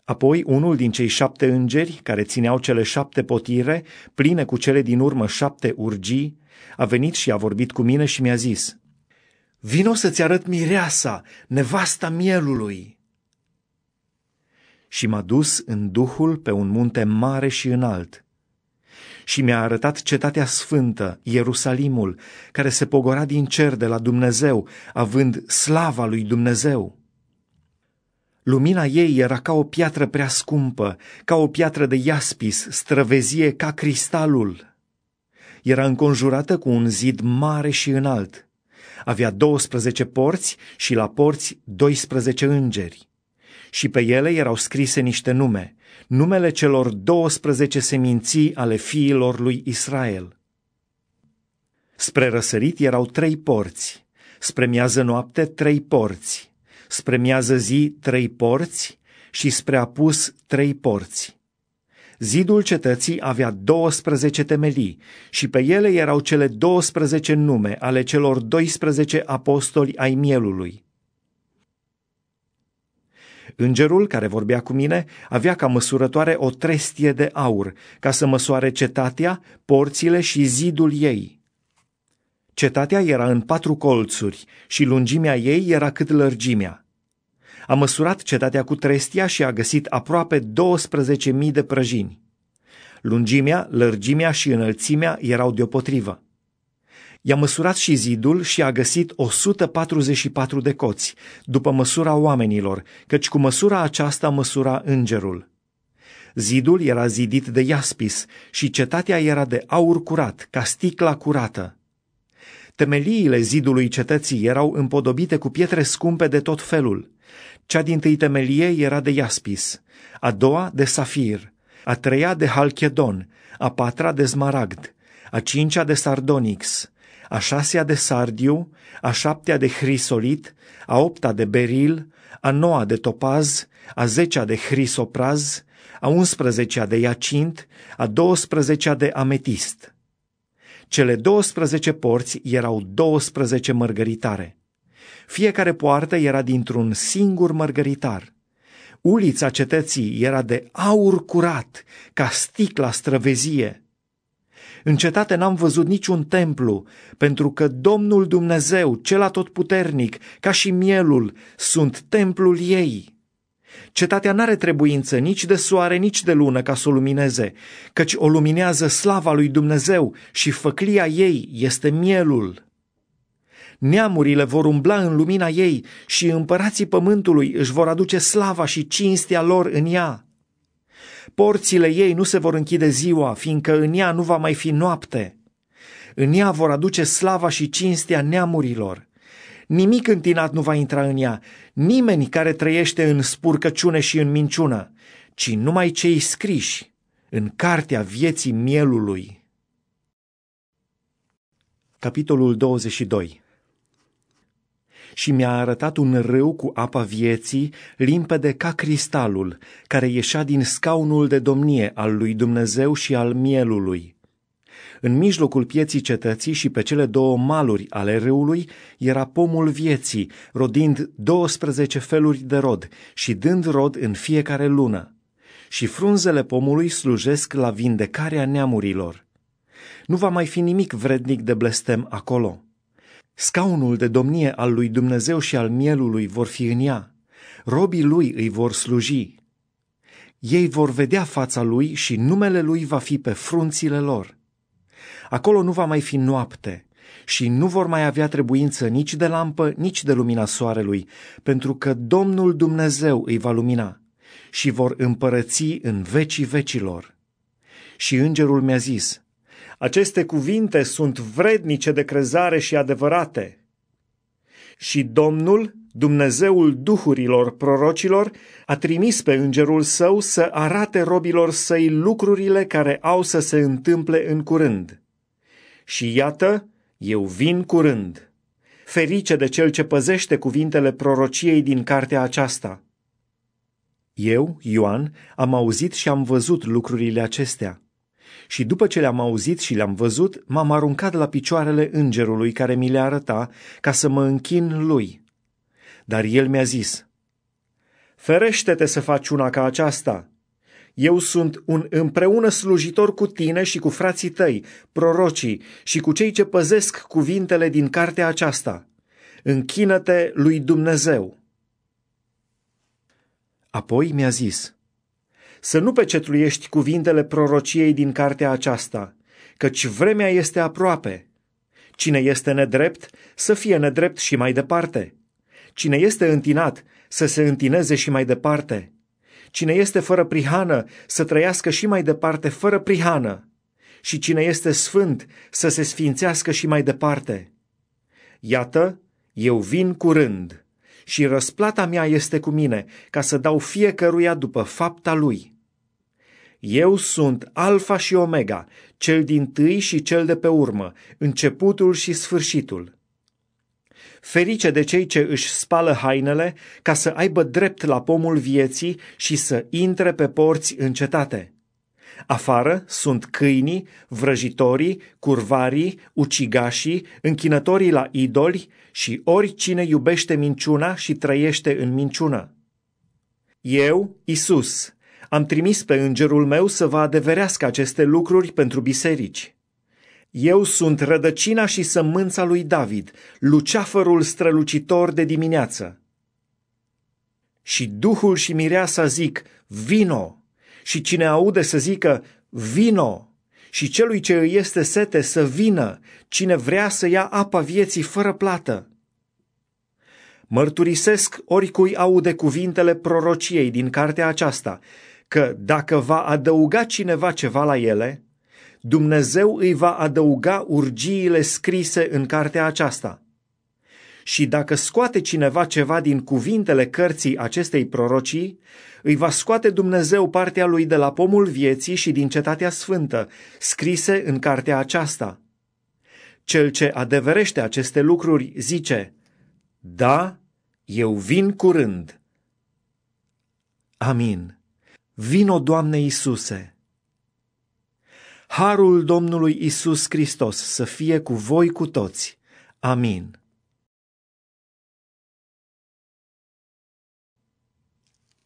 Apoi unul din cei șapte îngeri, care țineau cele șapte potire, pline cu cele din urmă șapte urgii, a venit și a vorbit cu mine și mi-a zis, Vino să-ți arăt mireasa, nevasta mielului. Și m-a dus în Duhul pe un munte mare și înalt. Și mi-a arătat cetatea sfântă, Ierusalimul, care se pogora din cer de la Dumnezeu, având slava lui Dumnezeu. Lumina ei era ca o piatră prea scumpă, ca o piatră de iaspis, străvezie ca cristalul. Era înconjurată cu un zid mare și înalt. Avea 12 porți și la porți 12 îngeri. Și pe ele erau scrise niște nume, numele celor 12 seminții ale fiilor lui Israel. Spre răsărit erau trei porți, spre miază noapte trei porți, spre miază zi trei porți și spre apus trei porți. Zidul cetății avea 12 temelii și pe ele erau cele 12 nume ale celor 12 apostoli ai mielului. Îngerul care vorbea cu mine avea ca măsurătoare o trestie de aur, ca să măsoare cetatea, porțile și zidul ei. Cetatea era în patru colțuri și lungimea ei era cât lărgimea. A măsurat cetatea cu trestia și a găsit aproape 12.000 de prăjini. Lungimea, lărgimea și înălțimea erau deopotrivă. I-a măsurat și zidul și a găsit 144 de coți, după măsura oamenilor, căci cu măsura aceasta măsura îngerul. Zidul era zidit de iaspis și cetatea era de aur curat, ca sticla curată. Temeliile zidului cetății erau împodobite cu pietre scumpe de tot felul. Cea din tâi temelie era de iaspis, a doua de safir, a treia de halchedon, a patra de smaragd, a cincea de sardonix, a șasea de sardiu, a șaptea de hrisolit, a opta de beril, a noua de topaz, a zecea de hrisopraz, a unsprezecea de iacint, a douăsprezecea de ametist. Cele 12 porți erau 12 mărgăritare. Fiecare poartă era dintr-un singur mărgăritar. Ulița cetății era de aur curat, ca sticla străvezie. În cetate n-am văzut niciun templu, pentru că Domnul Dumnezeu, cel atotputernic, ca și mielul, sunt templul ei. Cetatea n-are trebuință nici de soare, nici de lună ca să o lumineze, căci o luminează slava lui Dumnezeu și făclia ei este mielul. Neamurile vor umbla în lumina ei și împărații pământului își vor aduce slava și cinstea lor în ea. Porțile ei nu se vor închide ziua, fiindcă în ea nu va mai fi noapte. În ea vor aduce slava și cinstea neamurilor. Nimic întinat nu va intra în ea, nimeni care trăiește în spurcăciune și în minciună, ci numai cei scriși în cartea vieții mielului. Capitolul 22 și mi-a arătat un râu cu apa vieții, limpede ca cristalul, care ieșea din scaunul de domnie al lui Dumnezeu și al mielului. În mijlocul pieții cetății și pe cele două maluri ale râului era pomul vieții, rodind 12 feluri de rod și dând rod în fiecare lună. Și frunzele pomului slujesc la vindecarea neamurilor. Nu va mai fi nimic vrednic de blestem acolo. Scaunul de domnie al lui Dumnezeu și al mielului vor fi în ea. Robii lui îi vor sluji. Ei vor vedea fața lui și numele lui va fi pe frunțile lor. Acolo nu va mai fi noapte și nu vor mai avea trebuință nici de lampă, nici de lumina soarelui, pentru că Domnul Dumnezeu îi va lumina și vor împărăți în vecii vecilor. Și îngerul mi-a zis, aceste cuvinte sunt vrednice de crezare și adevărate. Și Domnul, Dumnezeul duhurilor prorocilor, a trimis pe îngerul său să arate robilor săi lucrurile care au să se întâmple în curând. Și iată, eu vin curând. Ferice de cel ce păzește cuvintele prorociei din cartea aceasta. Eu, Ioan, am auzit și am văzut lucrurile acestea. Și după ce le-am auzit și le-am văzut, m-am aruncat la picioarele îngerului care mi le arăta, ca să mă închin lui. Dar el mi-a zis, Ferește-te să faci una ca aceasta. Eu sunt un împreună slujitor cu tine și cu frații tăi, prorocii, și cu cei ce păzesc cuvintele din cartea aceasta. Închină-te lui Dumnezeu. Apoi mi-a zis, să nu pecetluiești cuvintele prorociei din cartea aceasta, căci vremea este aproape. Cine este nedrept, să fie nedrept și mai departe. Cine este întinat, să se întineze și mai departe. Cine este fără prihană, să trăiască și mai departe fără prihană. Și cine este sfânt, să se sfințească și mai departe. Iată, eu vin curând și răsplata mea este cu mine, ca să dau fiecăruia după fapta lui. Eu sunt Alfa și Omega, cel din tâi și cel de pe urmă, începutul și sfârșitul. Ferice de cei ce își spală hainele ca să aibă drept la pomul vieții și să intre pe porți în cetate. Afară sunt câinii, vrăjitorii, curvarii, ucigașii, închinătorii la idoli și oricine iubește minciuna și trăiește în minciună. Eu, Isus, am trimis pe îngerul meu să vă adeverească aceste lucruri pentru biserici. Eu sunt rădăcina și sămânța lui David, luceafărul strălucitor de dimineață. Și Duhul și Mireasa zic, vino, și cine aude să zică, vino, și celui ce îi este sete să vină, cine vrea să ia apa vieții fără plată. Mărturisesc oricui aude cuvintele prorociei din cartea aceasta, că dacă va adăuga cineva ceva la ele, Dumnezeu îi va adăuga urgiile scrise în cartea aceasta. Și dacă scoate cineva ceva din cuvintele cărții acestei prorocii, îi va scoate Dumnezeu partea lui de la pomul vieții și din cetatea sfântă, scrise în cartea aceasta. Cel ce adeverește aceste lucruri zice, Da, eu vin curând. Amin. Vino, Doamne Iisuse! Harul Domnului Isus Hristos să fie cu voi cu toți. Amin.